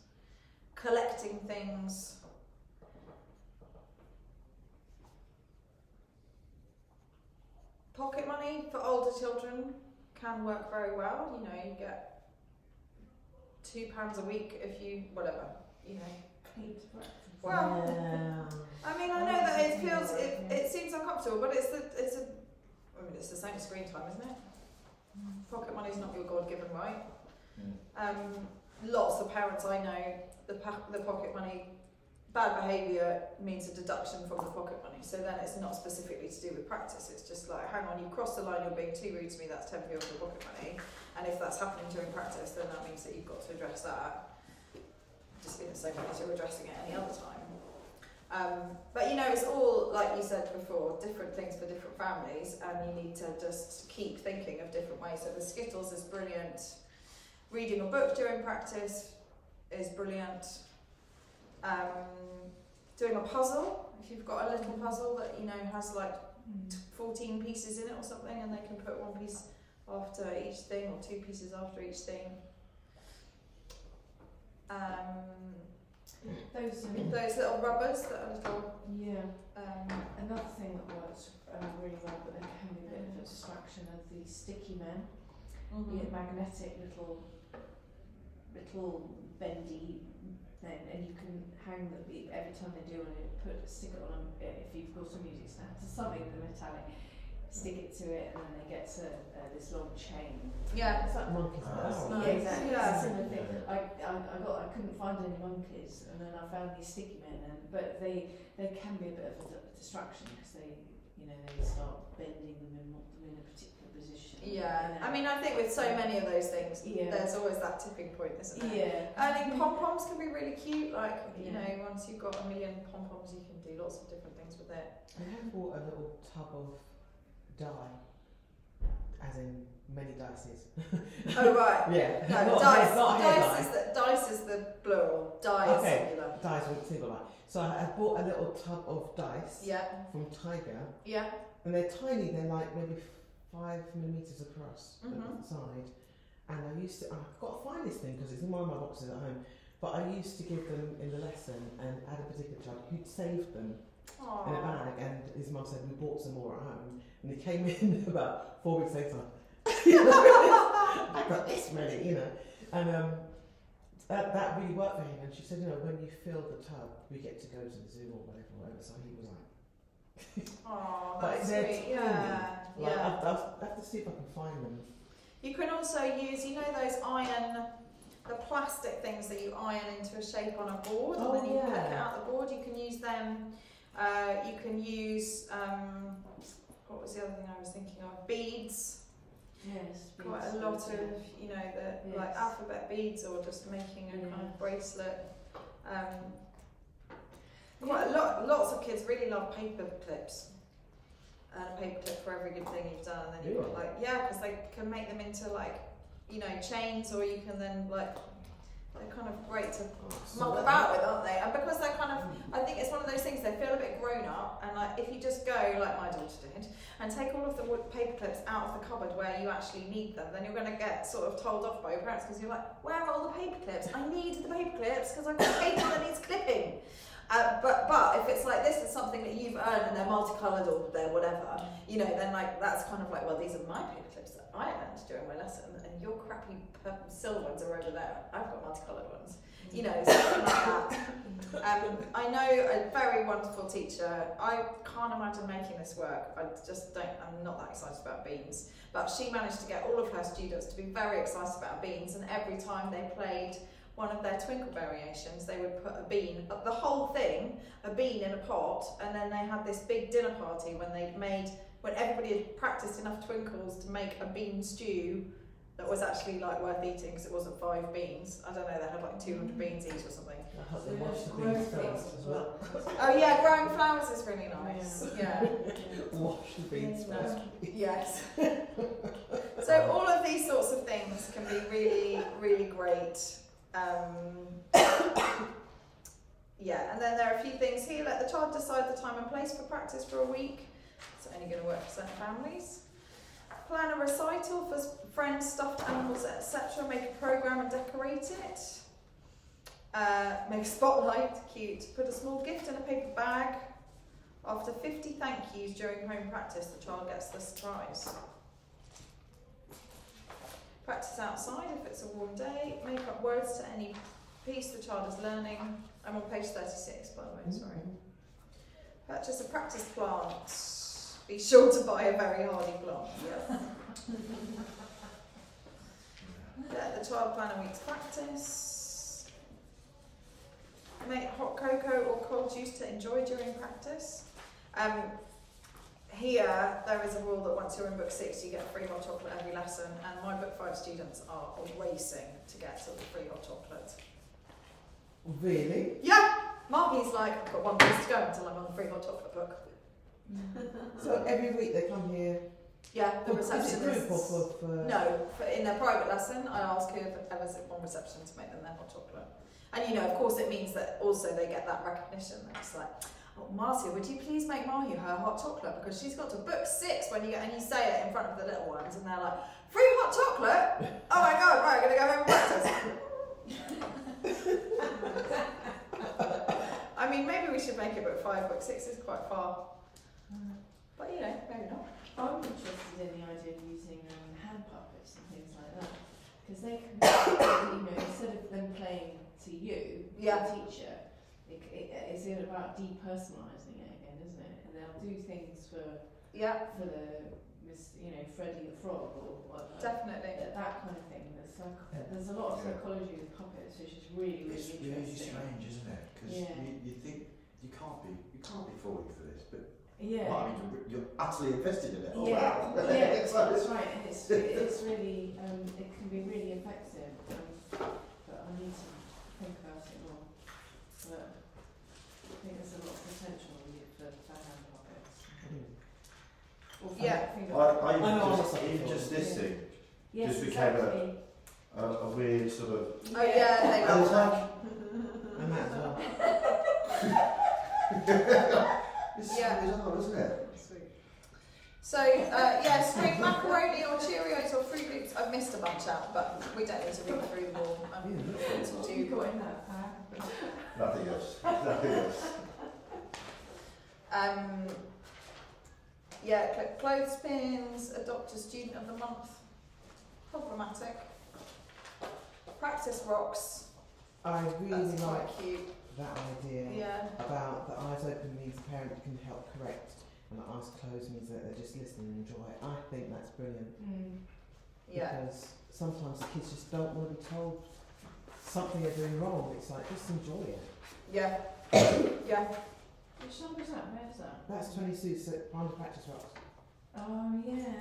Speaker 1: collecting things. Pocket money for older children can work very well. You know, you get two pounds a week if you whatever. You know, Well,
Speaker 4: yeah.
Speaker 1: I mean, I know that it feels it, it seems uncomfortable, but it's the it's a I mean it's the same as screen time, isn't it? Pocket money is not your God given right.
Speaker 2: Mm.
Speaker 1: Um, lots of parents I know, the the pocket money, bad behaviour means a deduction from the pocket money. So then it's not specifically to do with practice. It's just like, hang on, you crossed the line. You're being too rude to me. That's ten p off your pocket money. And if that's happening during practice, then that means that you've got to address that. Just in the same way as you're addressing it any other time. Um, but you know, it's all like you said before, different things for different families, and you need to just keep thinking of different ways. So the Skittles is brilliant. Reading a book during practice is brilliant. Um, doing a puzzle, if you've got a little puzzle that you know has like 14 pieces in it or something, and they can put one piece after each thing or two pieces after each thing. Um,
Speaker 3: Those, um,
Speaker 1: those little rubbers that are little.
Speaker 3: yeah.
Speaker 1: Um,
Speaker 3: Another thing that works uh, really well, but then can be a bit of a distraction, are the sticky men.
Speaker 1: mhm.
Speaker 3: Yeah, magnetic little, little bendy men, and you can hang them be- every time they do it. Put stick it on them if you've got a music stand to something the metallic. Stick it to it, and then they get to uh, this long chain.
Speaker 1: Yeah.
Speaker 4: It's like monkeys. Oh,
Speaker 1: nice.
Speaker 3: Yeah, exactly.
Speaker 1: Yeah.
Speaker 3: It's a similar thing. I, I, I got I couldn't find any monkeys, and then I found these sticky men, and but they they can be a bit of a distraction because they you know they start bending them and want them in a particular position.
Speaker 1: Yeah,
Speaker 3: and
Speaker 1: I mean, I think with so many of those things,
Speaker 3: Yeah.
Speaker 1: there's always that tipping point, isn't there?
Speaker 3: yeah.
Speaker 1: Earning pom poms can be really cute. Like, you
Speaker 3: Yeah.
Speaker 1: know, once you've got a million pom poms, you can do lots of different things with it.
Speaker 4: I have bought a little tub of dye, as in many dices.
Speaker 1: Oh, right.
Speaker 4: yeah.
Speaker 1: No,
Speaker 4: not
Speaker 1: dice,
Speaker 4: not
Speaker 1: dice, is the, dice is the plural, die is
Speaker 4: Okay.
Speaker 1: singular.
Speaker 4: Dice with single line. So I, I bought a little tub of dice
Speaker 1: Yeah,
Speaker 4: from Tiger,
Speaker 1: yeah.
Speaker 4: and they're tiny. They're like maybe five millimeters across
Speaker 1: Mhm.
Speaker 4: at the side. And I used to. I've got to find this thing because it's in one of my boxes at home. But I used to give them in the lesson, and had a particular child who'd saved them in a bag, and his mum said we bought some more at home, and he came in about four weeks later. I got this many, you know, and um, that that really worked for him. And she said, you know, when you fill the tub, we get to go to the zoo or whatever, whatever. So he was like,
Speaker 1: Aww,
Speaker 4: But
Speaker 1: that's
Speaker 4: they're
Speaker 1: sweet.
Speaker 4: tiny.
Speaker 1: Yeah,
Speaker 4: like
Speaker 1: yeah.
Speaker 4: I'll, I'll have to see if I can find them.
Speaker 1: You can also use, you know, those iron, the plastic things that you iron into a shape on a board,
Speaker 4: Oh,
Speaker 1: and then you click it
Speaker 4: yeah.
Speaker 1: out the board. You can use them. Uh, you can use um, what was the other thing I was thinking of? Beads.
Speaker 3: Yes.
Speaker 1: Quite
Speaker 3: beads,
Speaker 1: a lot
Speaker 3: beads,
Speaker 1: of, you know, the like alphabet beads, or just making a kind of bracelet. Um, quite a lot. Lots of kids really love paper clips. And a paper clip for every good thing you've done, and then you've got like yeah, because they can make them into like you know chains, or you can then like they're kind of great to oh, muck about with, aren't they? And because they're kind of, I think it's one of those things they feel a bit grown up, and like if you just go like my daughter did, and take all of the wood paper clips out of the cupboard where you actually need them, then you're going to get sort of told off by your parents because you're like, where are all the paper clips? I need the paper clips because I've got paper that needs clipping. Uh, but but if it's like this is something that you've earned and they're multicolored or they're whatever, you know, then like that's kind of like, well, these are my paper clips that I earned during my lesson, and your crappy purple silver ones are over there. I've got multicolored ones you know, something like that. Um, I know a very wonderful teacher. I can't imagine making this work. I just don't. I'm not that excited about beans. But she managed to get all of her students to be very excited about beans, and every time they played one of their twinkle variations, they would put a bean, uh, the whole thing, a bean in a pot, and then they had this big dinner party when they'd made, when everybody had practiced enough twinkles to make a bean stew that was actually like worth eating because it wasn't five beans. I don't know, they had like 200 beans each or something.
Speaker 4: I hope
Speaker 3: So
Speaker 4: they wash the beans first as well.
Speaker 1: Oh yeah, growing flowers is really nice. Yeah.
Speaker 4: Wash the beans
Speaker 1: Yeah.
Speaker 4: first.
Speaker 1: Yes. so all of these sorts of things can be really, really great. Um, yeah, and then there are a few things here. Let the child decide the time and place for practice for a week. It's only going to work for certain families. Plan a recital for friends, stuffed animals, etc. Make a program and decorate it. Uh, make a spotlight, cute. Put a small gift in a paper bag. After 50 thank yous during home practice, the child gets the surprise. Practice outside if it's a warm day. Make up words to any piece the child is learning. I'm on page 36, by the way, sorry. Purchase a practice plant. Be sure to buy a very hardy plant. Yes. Let the child plan a week's practice. Make hot cocoa or cold juice to enjoy during practice. Um, here, there is a rule that once you're in book six, you get a free hot chocolate every lesson, and my book five students are racing to get to the free hot chocolate.
Speaker 4: Really?
Speaker 1: Yeah, Marky's like, I've got one place to go until I'm on the free hot chocolate book.
Speaker 4: So every week they come here.
Speaker 1: Yeah, the
Speaker 4: for- is it
Speaker 1: receptionist.
Speaker 4: group or for, for
Speaker 1: No, for in their private lesson, I ask whoever's on reception to make them their hot chocolate. And you know, of course, it means that also they get that recognition. They're just like, Marcia, would you please make Mayu her hot chocolate? Because she's got to book six when you get, and you say it in front of the little ones, and they're like, free hot chocolate? Oh my god, right, I'm going to go home and practice. I mean, maybe we should make it book five, book six is quite far. But you know, maybe not.
Speaker 3: I'm interested in the idea of using um, hand puppets and things like that because they can, you know, instead of them playing to you,
Speaker 1: Yeah.
Speaker 3: the teacher, it, it, it's about depersonalising it again, isn't it? And they'll do things for
Speaker 1: Yeah,
Speaker 3: for the, Miss- you know, Freddie the Frog or whatever.
Speaker 1: definitely.
Speaker 3: That, that kind of thing. There's, psych- there's a lot of
Speaker 2: Yeah.
Speaker 3: psychology with puppets, which is really, really
Speaker 2: It's really strange, isn't it? Because
Speaker 3: Yeah.
Speaker 2: you, you think you can't be you can't be falling for this, but
Speaker 3: Yeah.
Speaker 2: well, I mean, you're, you're utterly invested in it. Oh,
Speaker 3: yeah,
Speaker 2: wow.
Speaker 3: yeah,
Speaker 2: It's like-
Speaker 3: that's right, and it's it's really um, it can be really effective. Um, but I need to think about it more. But I think there's a lot of potential with for, for hand puppets. Or for
Speaker 1: Yeah.
Speaker 2: I, I
Speaker 4: I know,
Speaker 2: even just,
Speaker 4: was
Speaker 2: even just this
Speaker 3: Yeah.
Speaker 2: thing,
Speaker 3: yes,
Speaker 2: just became a-
Speaker 3: exactly.
Speaker 2: a, a weird sort of.
Speaker 1: Oh yeah, they
Speaker 2: And it's
Speaker 1: love
Speaker 2: like,
Speaker 4: and that as well.
Speaker 2: it's
Speaker 1: Yeah.
Speaker 2: so bizarre, isn't it?
Speaker 1: So, uh, yes, drink macaroni or Cheerios or Fruit Loops. I've missed a bunch out, but we don't need to read through them all. Um,
Speaker 4: Yeah.
Speaker 1: to do-
Speaker 3: you got in that pack?
Speaker 2: Nothing else. Nothing else.
Speaker 1: um, yeah, click clothespins, adopt a student of the month. Problematic. Practice rocks.
Speaker 4: I really
Speaker 1: That's
Speaker 4: like
Speaker 1: cute.
Speaker 4: that idea
Speaker 1: Yeah.
Speaker 4: about the eyes open means the parent can help correct, and the eyes closed means that they're just listening and enjoy. I think that's brilliant
Speaker 3: Mm.
Speaker 1: Yeah.
Speaker 4: because sometimes the kids just don't want to be told something they're doing wrong. It's like just enjoy it.
Speaker 1: Yeah. yeah.
Speaker 3: Which number is that? Where's that?
Speaker 4: That's 26 at Binder Practice Rocks.
Speaker 3: Oh yeah.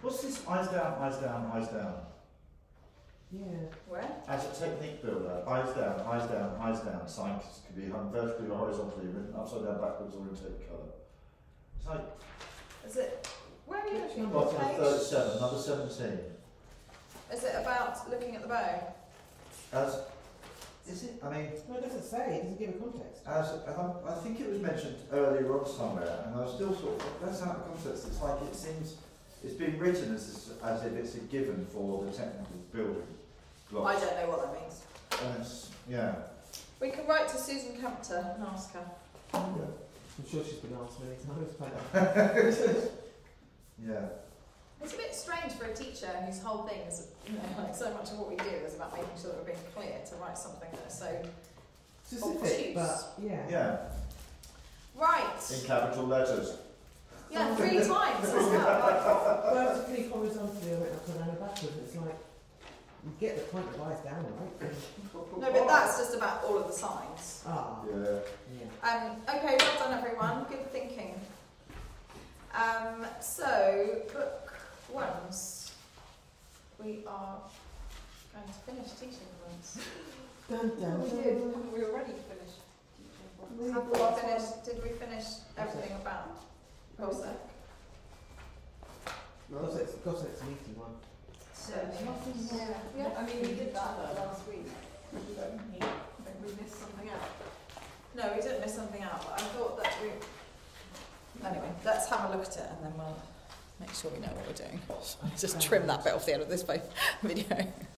Speaker 2: What's this eyes down, eyes down, eyes down?
Speaker 4: Yeah.
Speaker 1: Where?
Speaker 2: As a technique builder, eyes down, eyes down, eyes down. Signs could be hung vertically or horizontally, written upside down, backwards, or in take colour. It's like,
Speaker 1: Is it? Where are you looking?
Speaker 2: bottom
Speaker 1: What
Speaker 2: of
Speaker 1: page?
Speaker 2: 37, number 17.
Speaker 1: Is it about looking at the bow?
Speaker 2: As, is it? I mean,
Speaker 4: No, it doesn't say. It doesn't give a context.
Speaker 2: as I think it was mentioned earlier on somewhere, and I was still sort of, that's out of context. It's like it seems, it's been written as, as if it's a given for the technical building
Speaker 1: I don't know what that means.
Speaker 2: And it's- yeah.
Speaker 1: We can write to Susan Kempter and ask her.
Speaker 4: I'm sure she's been asked many times, but
Speaker 2: Yeah.
Speaker 1: It's a bit strange for a teacher whose whole thing is, you know, like so much of what we do is about making sure that we're being clear to write something that is so
Speaker 4: specific.
Speaker 1: Obtuse.
Speaker 4: But yeah.
Speaker 2: Yeah.
Speaker 1: right.
Speaker 2: In capital letters.
Speaker 1: Yeah, three times as well.
Speaker 4: Well, to flick horizontally or upside down and backwards, it's like you get the point of eyes down, right?
Speaker 1: No, but that's just about all of the signs.
Speaker 4: Ah.
Speaker 2: Yeah.
Speaker 4: Yeah.
Speaker 1: Um, okay, well done everyone. Good thinking. Um, so book ones. We are going to finish teaching ones.
Speaker 4: Dun, dun, oh,
Speaker 1: We
Speaker 4: dun.
Speaker 1: did. We already finished teaching ones. Have we finished? Did we finish everything about Gossec?
Speaker 4: Gossec's, Gossec's an easy one.
Speaker 6: So,
Speaker 3: There's nothing more.
Speaker 1: Yeah.
Speaker 6: I mean, we did that last week.
Speaker 3: Yeah.
Speaker 6: But we missed something out.
Speaker 1: No, we didn't miss something out. But I thought that we. Anyway, let's have a look at it and then we'll make sure we know what we're doing. Just trim that bit off the end of this video.